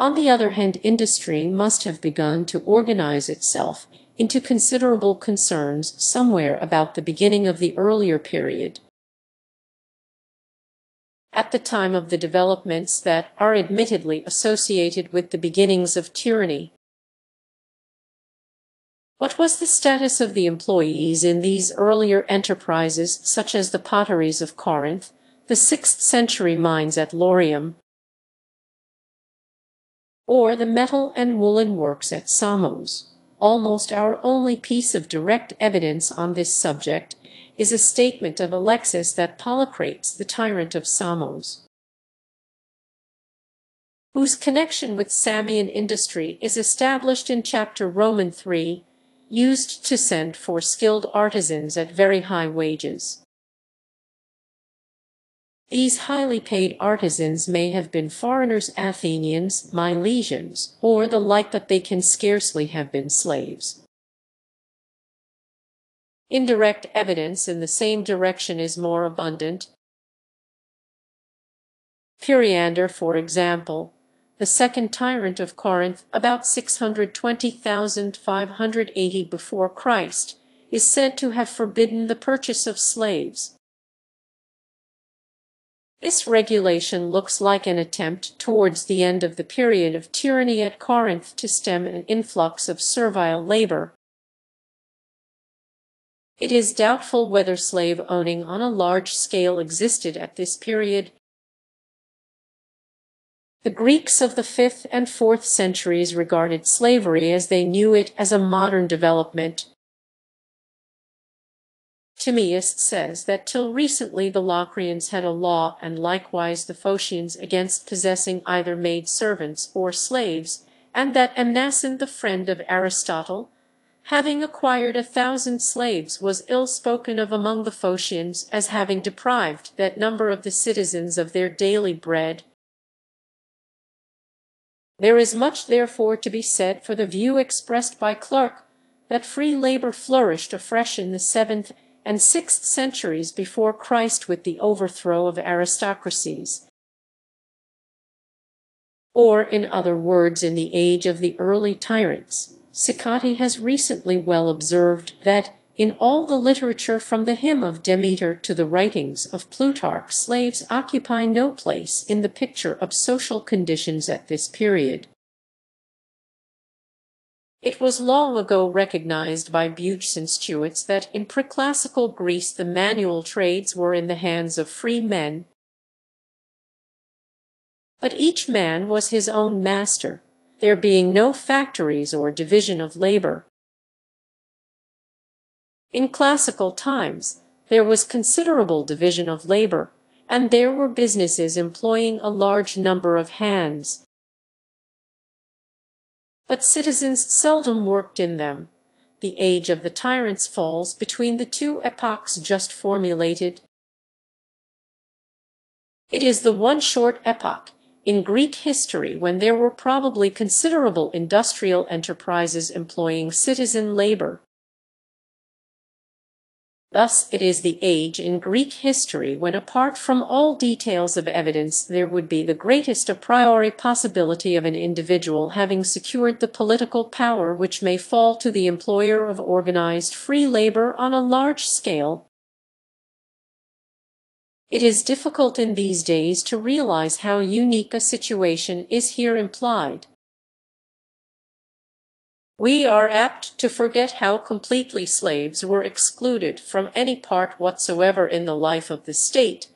On the other hand, industry must have begun to organize itself into considerable concerns somewhere about the beginning of the earlier period. at the time of the developments that are admittedly associated with the beginnings of tyranny. What was the status of the employees in these earlier enterprises, such as the potteries of Corinth, the sixth-century mines at Laurium, or the metal and woolen works at Samos? Almost our only piece of direct evidence on this subject is a statement of Alexis that Polycrates, the tyrant of Samos, whose connection with Samian industry is established in chapter Roman 3, used to send for skilled artisans at very high wages. These highly paid artisans may have been foreigners Athenians, Milesians, or the like but they can scarcely have been slaves. Indirect evidence in the same direction is more abundant. Periander, for example, the second tyrant of Corinth, about 620,580 before Christ, is said to have forbidden the purchase of slaves. This regulation looks like an attempt towards the end of the period of tyranny at Corinth to stem an influx of servile labor. It is doubtful whether slave owning on a large scale existed at this period, the Greeks of the fifth and fourth centuries regarded slavery as they knew it as a modern development. Timaeus says that till recently the Locrians had a law and likewise the Phocians against possessing either maid servants or slaves, and that Amnason the friend of Aristotle, having acquired a thousand slaves, was ill spoken of among the Phocians as having deprived that number of the citizens of their daily bread. There is much therefore to be said for the view expressed by Clarke, that free labor flourished afresh in the seventh and sixth centuries before Christ with the overthrow of aristocracies. Or, in other words, in the age of the early tyrants. Ciccotti has recently well observed that in all the literature from the hymn of Demeter to the writings of Plutarch slaves occupy no place in the picture of social conditions at this period. It was long ago recognized by Buch and Stewart that in preclassical Greece the manual trades were in the hands of free men, but each man was his own master, there being no factories or division of labor. In classical times, there was considerable division of labor, and there were businesses employing a large number of hands. But citizens seldom worked in them. The age of the tyrants falls between the two epochs just formulated. It is the one short epoch in Greek history when there were probably considerable industrial enterprises employing citizen labor. Thus it is the age in Greek history when apart from all details of evidence there would be the greatest a priori possibility of an individual having secured the political power which may fall to the employer of organized free labor on a large scale. It is difficult in these days to realize how unique a situation is here implied. We are apt to forget how completely slaves were excluded from any part whatsoever in the life of the state.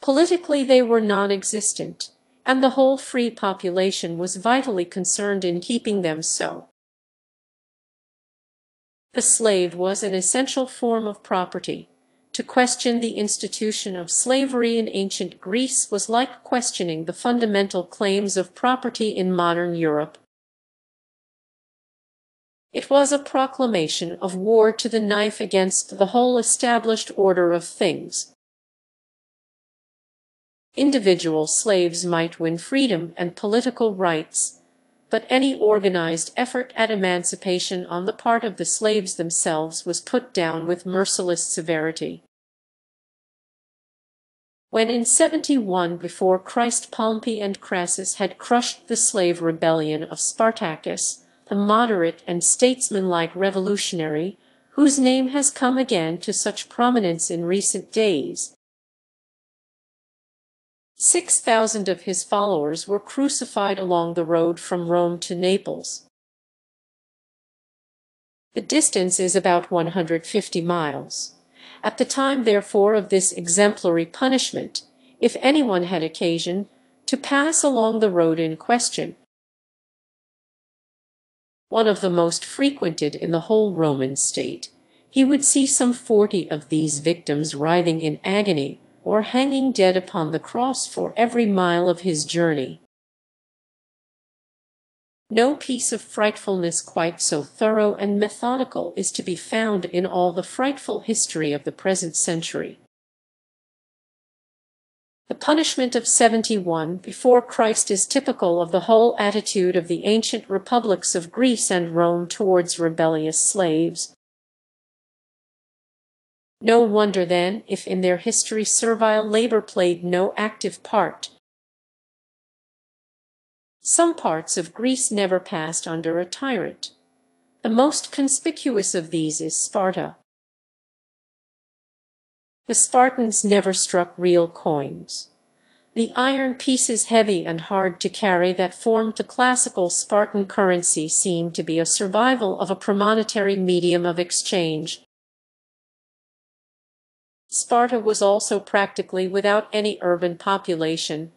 Politically they were non-existent, and the whole free population was vitally concerned in keeping them so. The slave was an essential form of property. To question the institution of slavery in ancient Greece was like questioning the fundamental claims of property in modern Europe. It was a proclamation of war to the knife against the whole established order of things. Individual slaves might win freedom and political rights, but any organized effort at emancipation on the part of the slaves themselves was put down with merciless severity. When in 71 before Christ Pompey and Crassus had crushed the slave rebellion of Spartacus, the moderate and statesmanlike revolutionary, whose name has come again to such prominence in recent days, Six thousand of his followers were crucified along the road from Rome to Naples. The distance is about 150 miles. At the time, therefore, of this exemplary punishment, if anyone had occasion to pass along the road in question, one of the most frequented in the whole Roman state, he would see some forty of these victims writhing in agony or hanging dead upon the cross for every mile of his journey. No piece of frightfulness quite so thorough and methodical is to be found in all the frightful history of the present century. The punishment of 71 before Christ is typical of the whole attitude of the ancient republics of Greece and Rome towards rebellious slaves, no wonder, then, if in their history servile labor played no active part. Some parts of Greece never passed under a tyrant. The most conspicuous of these is Sparta. The Spartans never struck real coins. The iron pieces heavy and hard to carry that formed the classical Spartan currency seemed to be a survival of a premonetary medium of exchange, Sparta was also practically without any urban population.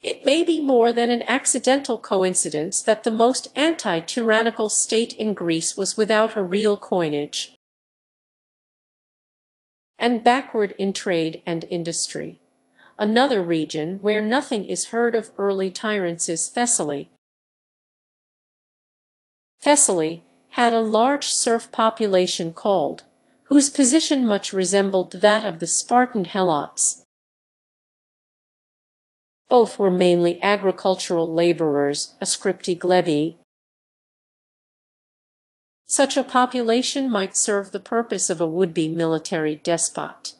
It may be more than an accidental coincidence that the most anti-tyrannical state in Greece was without a real coinage and backward in trade and industry. Another region where nothing is heard of early tyrants is Thessaly. Thessaly had a large serf population called whose position much resembled that of the Spartan helots. Both were mainly agricultural laborers, ascripti glebae. Such a population might serve the purpose of a would-be military despot.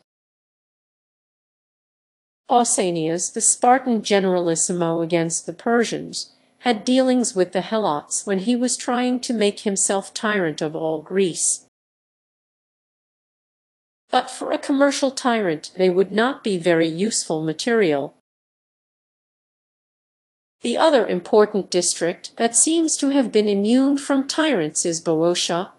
Pausanias, the Spartan generalissimo against the Persians, had dealings with the Helots when he was trying to make himself tyrant of all Greece. But for a commercial tyrant they would not be very useful material. The other important district that seems to have been immune from tyrants is Boeotia.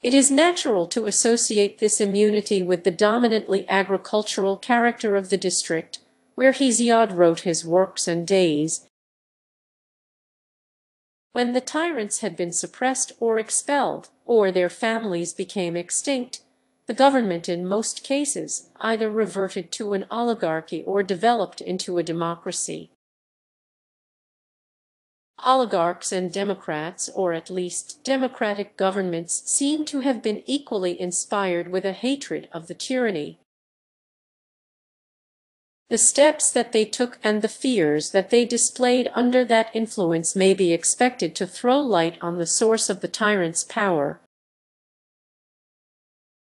It is natural to associate this immunity with the dominantly agricultural character of the district, where Hesiod wrote his works and days. When the tyrants had been suppressed or expelled, or their families became extinct, the government in most cases either reverted to an oligarchy or developed into a democracy. Oligarchs and democrats, or at least democratic governments, seem to have been equally inspired with a hatred of the tyranny. The steps that they took and the fears that they displayed under that influence may be expected to throw light on the source of the tyrant's power.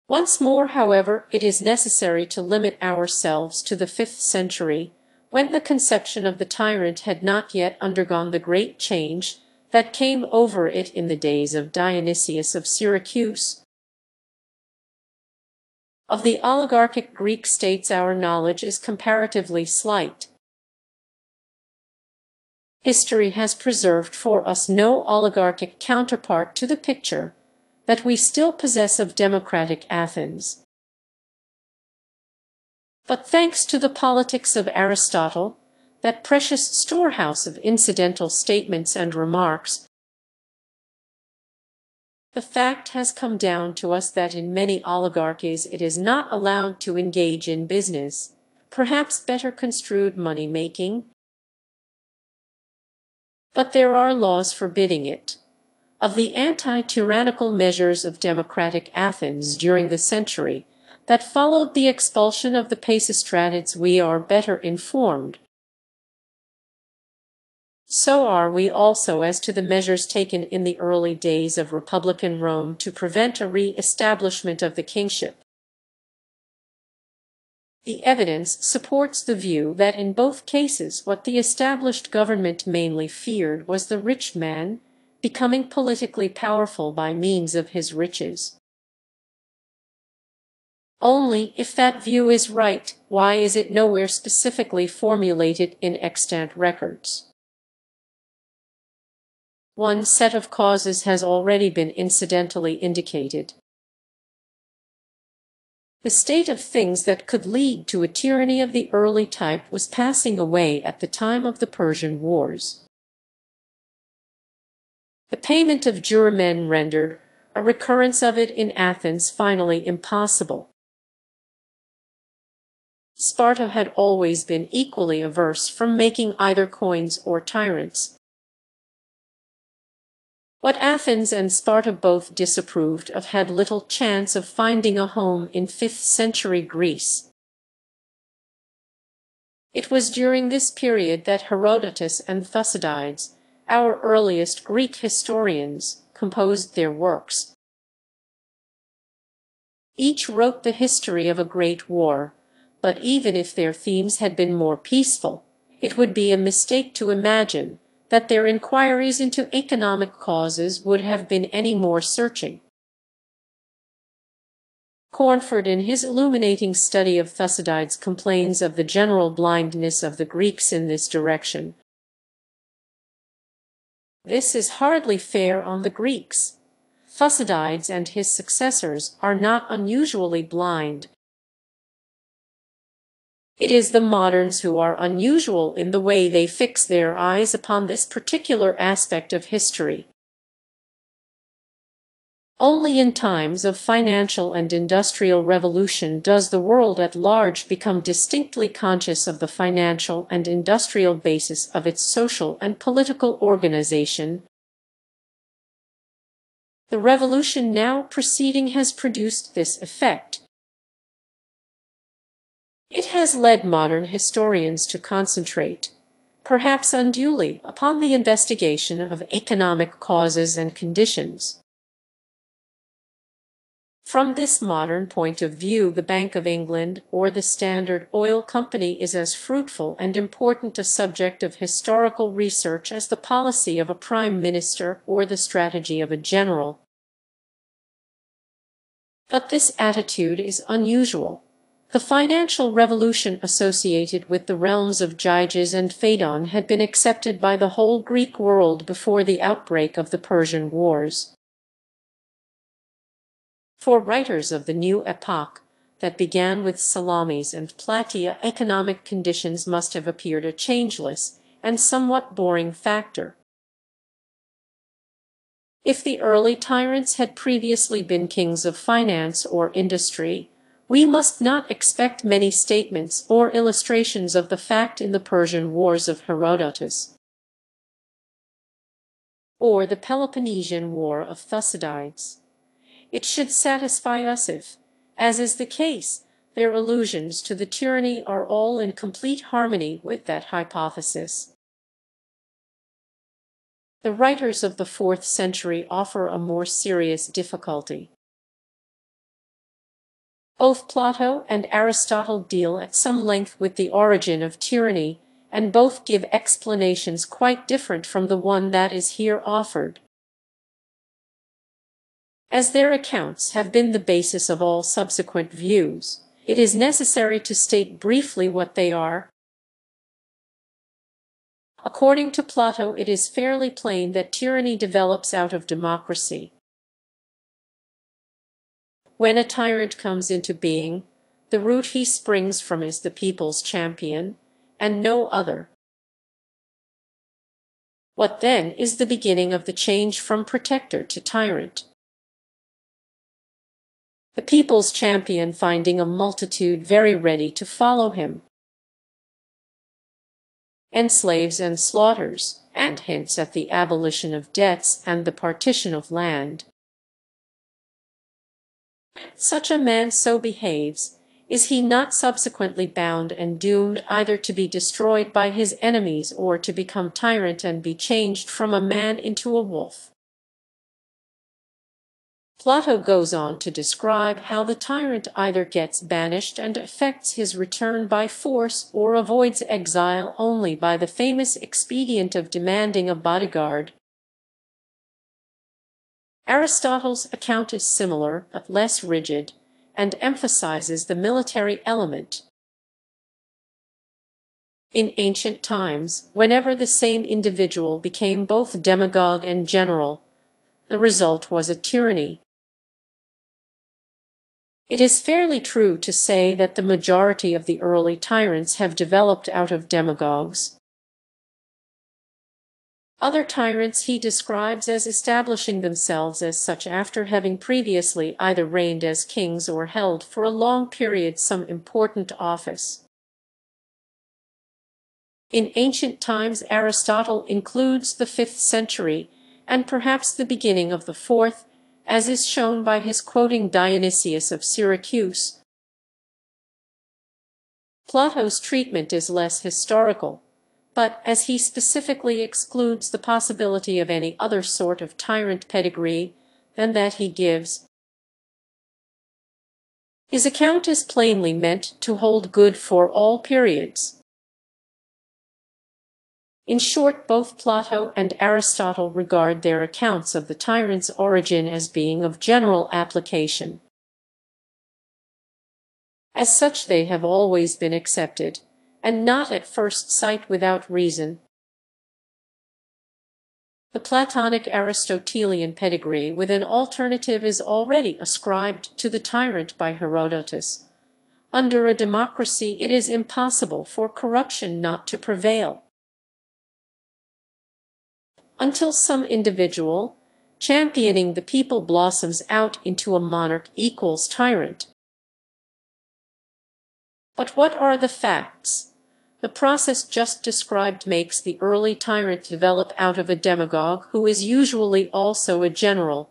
Once more, however, it is necessary to limit ourselves to the fifth century, when the conception of the tyrant had not yet undergone the great change that came over it in the days of Dionysius of Syracuse. Of the oligarchic Greek states our knowledge is comparatively slight. History has preserved for us no oligarchic counterpart to the picture that we still possess of democratic Athens. But thanks to the politics of Aristotle, that precious storehouse of incidental statements and remarks, the fact has come down to us that in many oligarchies it is not allowed to engage in business, perhaps better construed money-making. But there are laws forbidding it. Of the anti-tyrannical measures of democratic Athens during the century that followed the expulsion of the Pisistratids we are better informed so are we also as to the measures taken in the early days of republican Rome to prevent a re-establishment of the kingship. The evidence supports the view that in both cases what the established government mainly feared was the rich man becoming politically powerful by means of his riches. Only, if that view is right, why is it nowhere specifically formulated in extant records? One set of causes has already been incidentally indicated. The state of things that could lead to a tyranny of the early type was passing away at the time of the Persian Wars. The payment of juremen rendered a recurrence of it in Athens finally impossible. Sparta had always been equally averse from making either coins or tyrants, what Athens and Sparta both disapproved of had little chance of finding a home in 5th century Greece. It was during this period that Herodotus and Thucydides, our earliest Greek historians, composed their works. Each wrote the history of a great war, but even if their themes had been more peaceful, it would be a mistake to imagine that their inquiries into economic causes would have been any more searching. Cornford in his illuminating study of Thucydides complains of the general blindness of the Greeks in this direction. This is hardly fair on the Greeks. Thucydides and his successors are not unusually blind, it is the moderns who are unusual in the way they fix their eyes upon this particular aspect of history. Only in times of financial and industrial revolution does the world at large become distinctly conscious of the financial and industrial basis of its social and political organization. The revolution now proceeding has produced this effect. It has led modern historians to concentrate, perhaps unduly, upon the investigation of economic causes and conditions. From this modern point of view the Bank of England or the Standard Oil Company is as fruitful and important a subject of historical research as the policy of a prime minister or the strategy of a general. But this attitude is unusual. The financial revolution associated with the realms of Gyges and Pheidon had been accepted by the whole Greek world before the outbreak of the Persian Wars. For writers of the new epoch, that began with Salamis and Plataea economic conditions must have appeared a changeless and somewhat boring factor. If the early tyrants had previously been kings of finance or industry, we must not expect many statements or illustrations of the fact in the Persian Wars of Herodotus or the Peloponnesian War of Thucydides. It should satisfy us if, as is the case, their allusions to the tyranny are all in complete harmony with that hypothesis. The writers of the fourth century offer a more serious difficulty. Both Plato and Aristotle deal at some length with the origin of tyranny, and both give explanations quite different from the one that is here offered. As their accounts have been the basis of all subsequent views, it is necessary to state briefly what they are. According to Plato it is fairly plain that tyranny develops out of democracy. When a tyrant comes into being, the root he springs from is the people's champion, and no other. What then is the beginning of the change from protector to tyrant? The people's champion finding a multitude very ready to follow him, enslaves and slaughters, and hints at the abolition of debts and the partition of land. Such a man so behaves, is he not subsequently bound and doomed either to be destroyed by his enemies or to become tyrant and be changed from a man into a wolf? Plato goes on to describe how the tyrant either gets banished and effects his return by force or avoids exile only by the famous expedient of demanding a bodyguard Aristotle's account is similar, but less rigid, and emphasizes the military element. In ancient times, whenever the same individual became both demagogue and general, the result was a tyranny. It is fairly true to say that the majority of the early tyrants have developed out of demagogues. Other tyrants he describes as establishing themselves as such after having previously either reigned as kings or held for a long period some important office. In ancient times Aristotle includes the fifth century and perhaps the beginning of the fourth, as is shown by his quoting Dionysius of Syracuse. Plato's treatment is less historical, but as he specifically excludes the possibility of any other sort of tyrant pedigree than that he gives, his account is plainly meant to hold good for all periods. In short, both Plato and Aristotle regard their accounts of the tyrant's origin as being of general application. As such they have always been accepted, and not at first sight without reason. The Platonic Aristotelian pedigree with an alternative is already ascribed to the tyrant by Herodotus. Under a democracy it is impossible for corruption not to prevail until some individual, championing the people blossoms out into a monarch equals tyrant. But what are the facts? The process just described makes the early tyrant develop out of a demagogue who is usually also a general.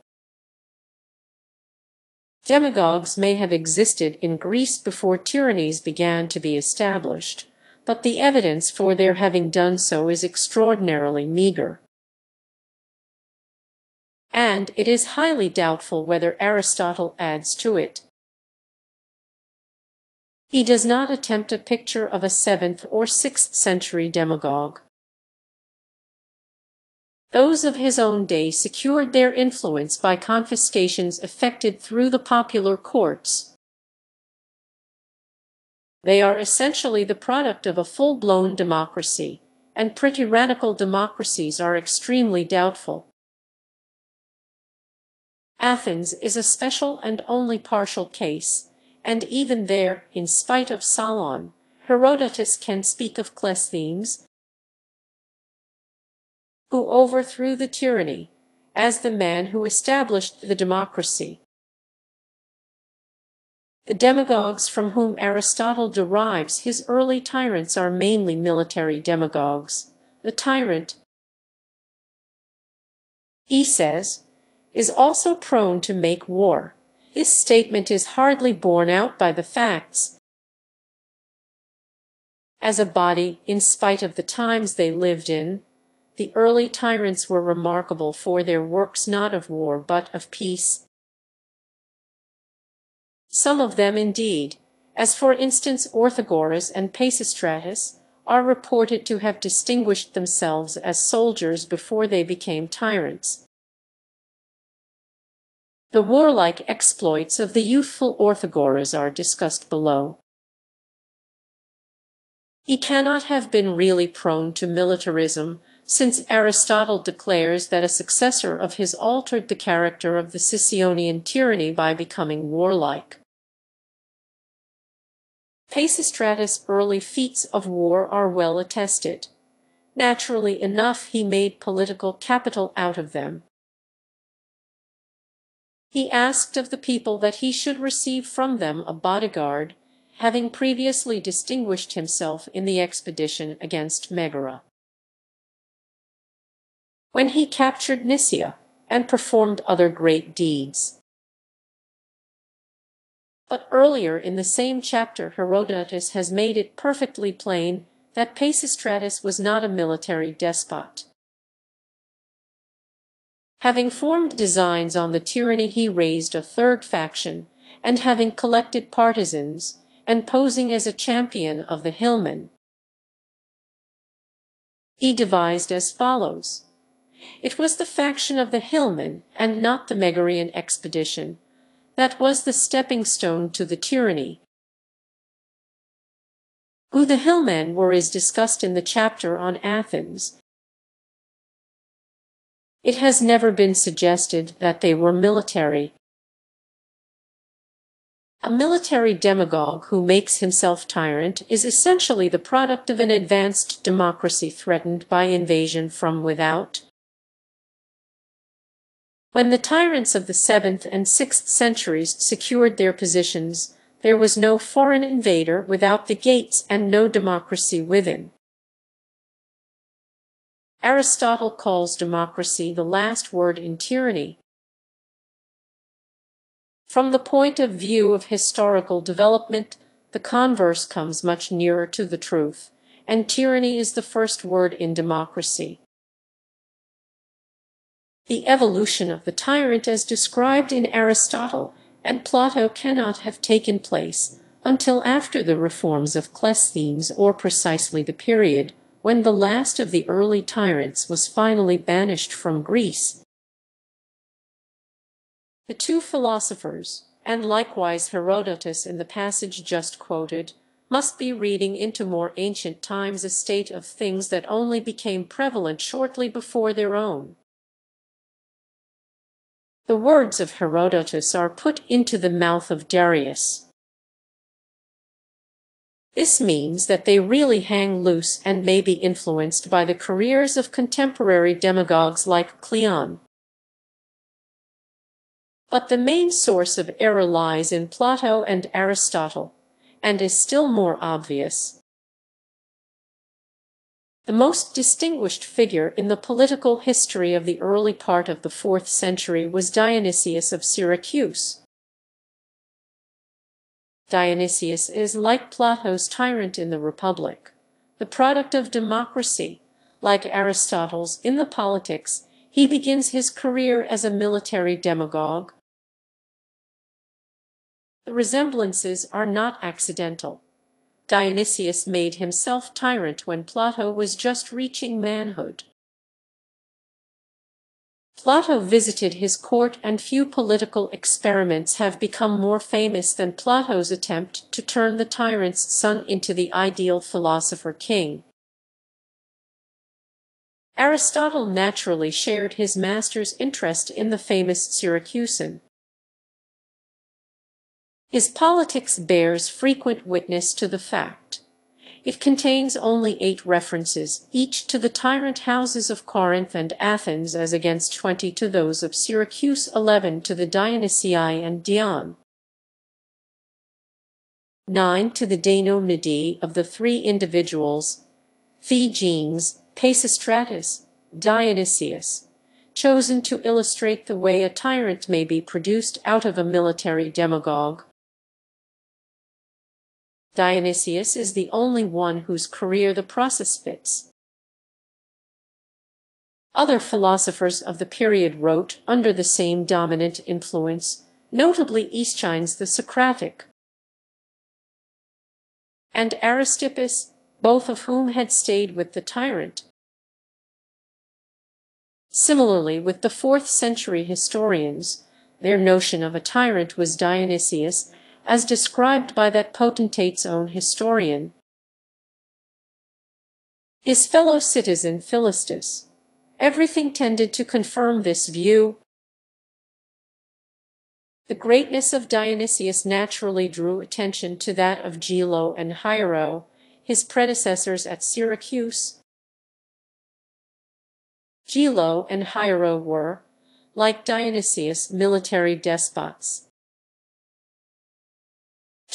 Demagogues may have existed in Greece before tyrannies began to be established, but the evidence for their having done so is extraordinarily meager and it is highly doubtful whether Aristotle adds to it. He does not attempt a picture of a 7th or 6th century demagogue. Those of his own day secured their influence by confiscations effected through the popular courts. They are essentially the product of a full-blown democracy, and pretty radical democracies are extremely doubtful. Athens is a special and only partial case, and even there, in spite of Solon, Herodotus can speak of Cleisthenes, who overthrew the tyranny, as the man who established the democracy. The demagogues from whom Aristotle derives his early tyrants are mainly military demagogues. The tyrant, he says, is also prone to make war. This statement is hardly borne out by the facts. As a body, in spite of the times they lived in, the early tyrants were remarkable for their works not of war but of peace. Some of them indeed, as for instance Orthagoras and Pisistratus, are reported to have distinguished themselves as soldiers before they became tyrants. The warlike exploits of the youthful Orthagoras are discussed below. He cannot have been really prone to militarism, since Aristotle declares that a successor of his altered the character of the Sicyonian tyranny by becoming warlike. Pisistratus' early feats of war are well attested. Naturally enough he made political capital out of them. He asked of the people that he should receive from them a bodyguard, having previously distinguished himself in the expedition against Megara. When he captured Nisaea, and performed other great deeds. But earlier in the same chapter Herodotus has made it perfectly plain that Pisistratus was not a military despot. Having formed designs on the tyranny he raised a third faction, and having collected partisans, and posing as a champion of the hillmen, he devised as follows. It was the faction of the hillmen, and not the Megarian expedition, that was the stepping stone to the tyranny. Who the hillmen were is discussed in the chapter on Athens. It has never been suggested that they were military. A military demagogue who makes himself tyrant is essentially the product of an advanced democracy threatened by invasion from without. When the tyrants of the 7th and 6th centuries secured their positions, there was no foreign invader without the gates and no democracy within. Aristotle calls democracy the last word in tyranny. From the point of view of historical development, the converse comes much nearer to the truth, and tyranny is the first word in democracy. The evolution of the tyrant as described in Aristotle and Plato cannot have taken place until after the reforms of Cleisthenes or precisely the period when the last of the early tyrants was finally banished from Greece. The two philosophers, and likewise Herodotus in the passage just quoted, must be reading into more ancient times a state of things that only became prevalent shortly before their own. The words of Herodotus are put into the mouth of Darius. This means that they really hang loose and may be influenced by the careers of contemporary demagogues like Cleon. But the main source of error lies in Plato and Aristotle, and is still more obvious. The most distinguished figure in the political history of the early part of the fourth century was Dionysius of Syracuse. Dionysius is like Plato's tyrant in the Republic, the product of democracy. Like Aristotle's in the Politics, he begins his career as a military demagogue. The resemblances are not accidental. Dionysius made himself tyrant when Plato was just reaching manhood. Plato visited his court and few political experiments have become more famous than Plato's attempt to turn the tyrant's son into the ideal philosopher-king. Aristotle naturally shared his master's interest in the famous Syracusan. His politics bears frequent witness to the fact it contains only eight references, each to the tyrant houses of Corinth and Athens as against twenty to those of Syracuse, eleven to the Dionysiae and Dion, nine to the Deinomenidae of the three individuals, Theagenes, Pisistratus, Dionysius, chosen to illustrate the way a tyrant may be produced out of a military demagogue, Dionysius is the only one whose career the process fits. Other philosophers of the period wrote under the same dominant influence, notably Aeschines the Socratic and Aristippus, both of whom had stayed with the tyrant. Similarly with the fourth century historians, their notion of a tyrant was Dionysius as described by that potentate's own historian. His fellow citizen Philistus. Everything tended to confirm this view. The greatness of Dionysius naturally drew attention to that of Gelo and Hiero, his predecessors at Syracuse. Gelo and Hiero were, like Dionysius, military despots.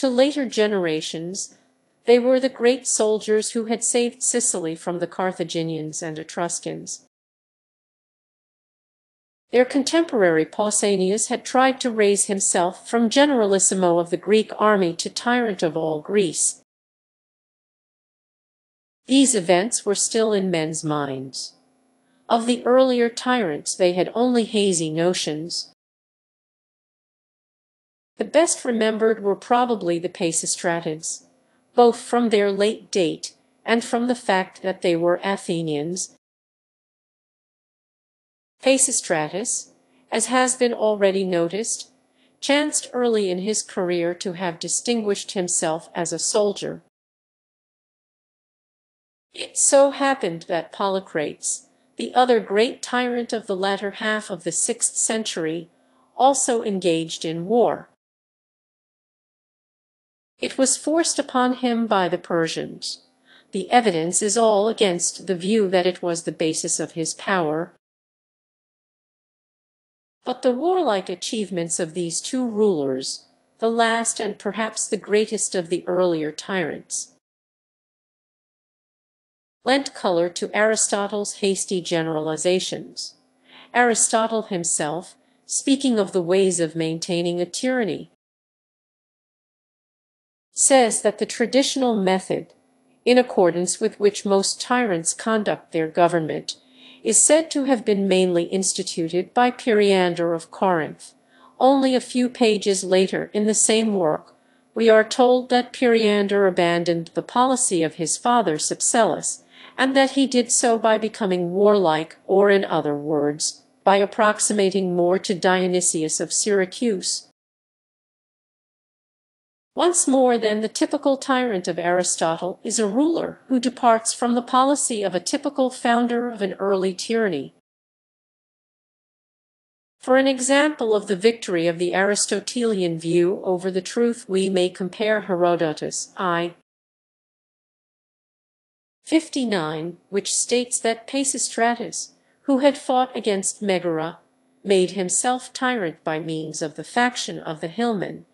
To later generations, they were the great soldiers who had saved Sicily from the Carthaginians and Etruscans. Their contemporary Pausanias had tried to raise himself from generalissimo of the Greek army to tyrant of all Greece. These events were still in men's minds. Of the earlier tyrants they had only hazy notions. The best remembered were probably the Pisistratids, both from their late date and from the fact that they were Athenians. Pisistratus, as has been already noticed, chanced early in his career to have distinguished himself as a soldier. It so happened that Polycrates, the other great tyrant of the latter half of the sixth century, also engaged in war. It was forced upon him by the Persians. The evidence is all against the view that it was the basis of his power, but the warlike achievements of these two rulers, the last and perhaps the greatest of the earlier tyrants, lent color to Aristotle's hasty generalizations. Aristotle himself, speaking of the ways of maintaining a tyranny, says that the traditional method, in accordance with which most tyrants conduct their government, is said to have been mainly instituted by Periander of Corinth. Only a few pages later in the same work we are told that Periander abandoned the policy of his father Cypselus, and that he did so by becoming warlike, or in other words, by approximating more to Dionysius of Syracuse, once more then the typical tyrant of Aristotle is a ruler who departs from the policy of a typical founder of an early tyranny. For an example of the victory of the Aristotelian view over the truth we may compare Herodotus I. 59, which states that Pisistratus, who had fought against Megara, made himself tyrant by means of the faction of the hillmen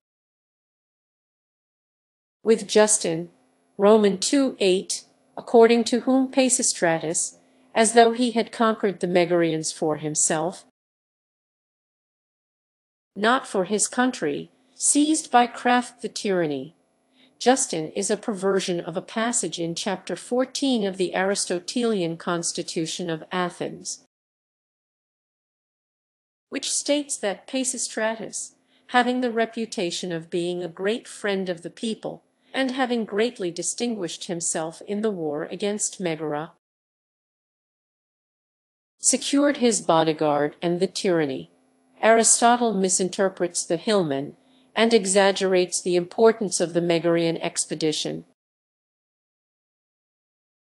with Justin, Roman 2 8, according to whom Pisistratus, as though he had conquered the Megarians for himself, not for his country, seized by craft the tyranny. Justin is a perversion of a passage in chapter 14 of the Aristotelian Constitution of Athens, which states that Pisistratus, having the reputation of being a great friend of the people, and having greatly distinguished himself in the war against Megara, secured his bodyguard and the tyranny. Aristotle misinterprets the hillmen and exaggerates the importance of the Megarian expedition.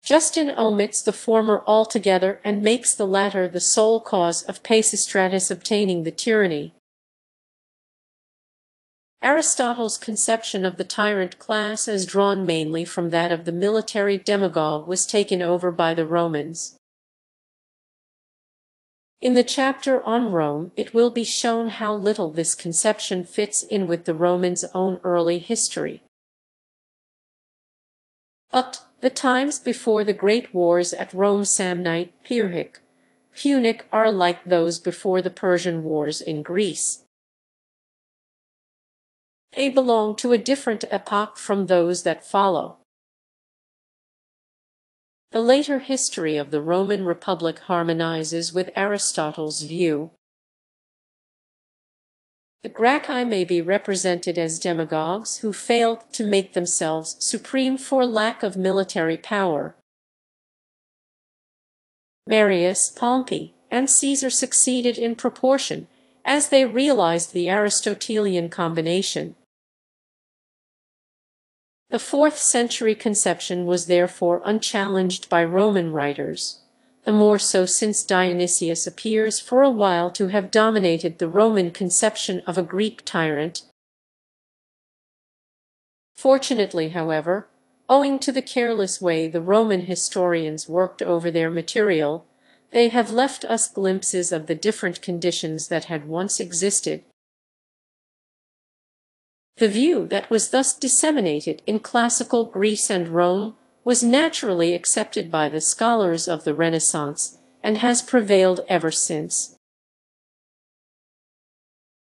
Justin omits the former altogether and makes the latter the sole cause of Pisistratus obtaining the tyranny. Aristotle's conception of the tyrant class as drawn mainly from that of the military demagogue was taken over by the Romans. In the chapter on Rome it will be shown how little this conception fits in with the Romans' own early history. But the times before the great wars at Rome Samnite, Pyrrhic, Punic are like those before the Persian wars in Greece. They belong to a different epoch from those that follow. The later history of the Roman Republic harmonizes with Aristotle's view. The Gracchi may be represented as demagogues who failed to make themselves supreme for lack of military power. Marius, Pompey, and Caesar succeeded in proportion as they realized the Aristotelian combination. The fourth century conception was therefore unchallenged by Roman writers, the more so since Dionysius appears for a while to have dominated the Roman conception of a Greek tyrant. Fortunately, however, owing to the careless way the Roman historians worked over their material, they have left us glimpses of the different conditions that had once existed the view that was thus disseminated in classical Greece and Rome was naturally accepted by the scholars of the Renaissance and has prevailed ever since.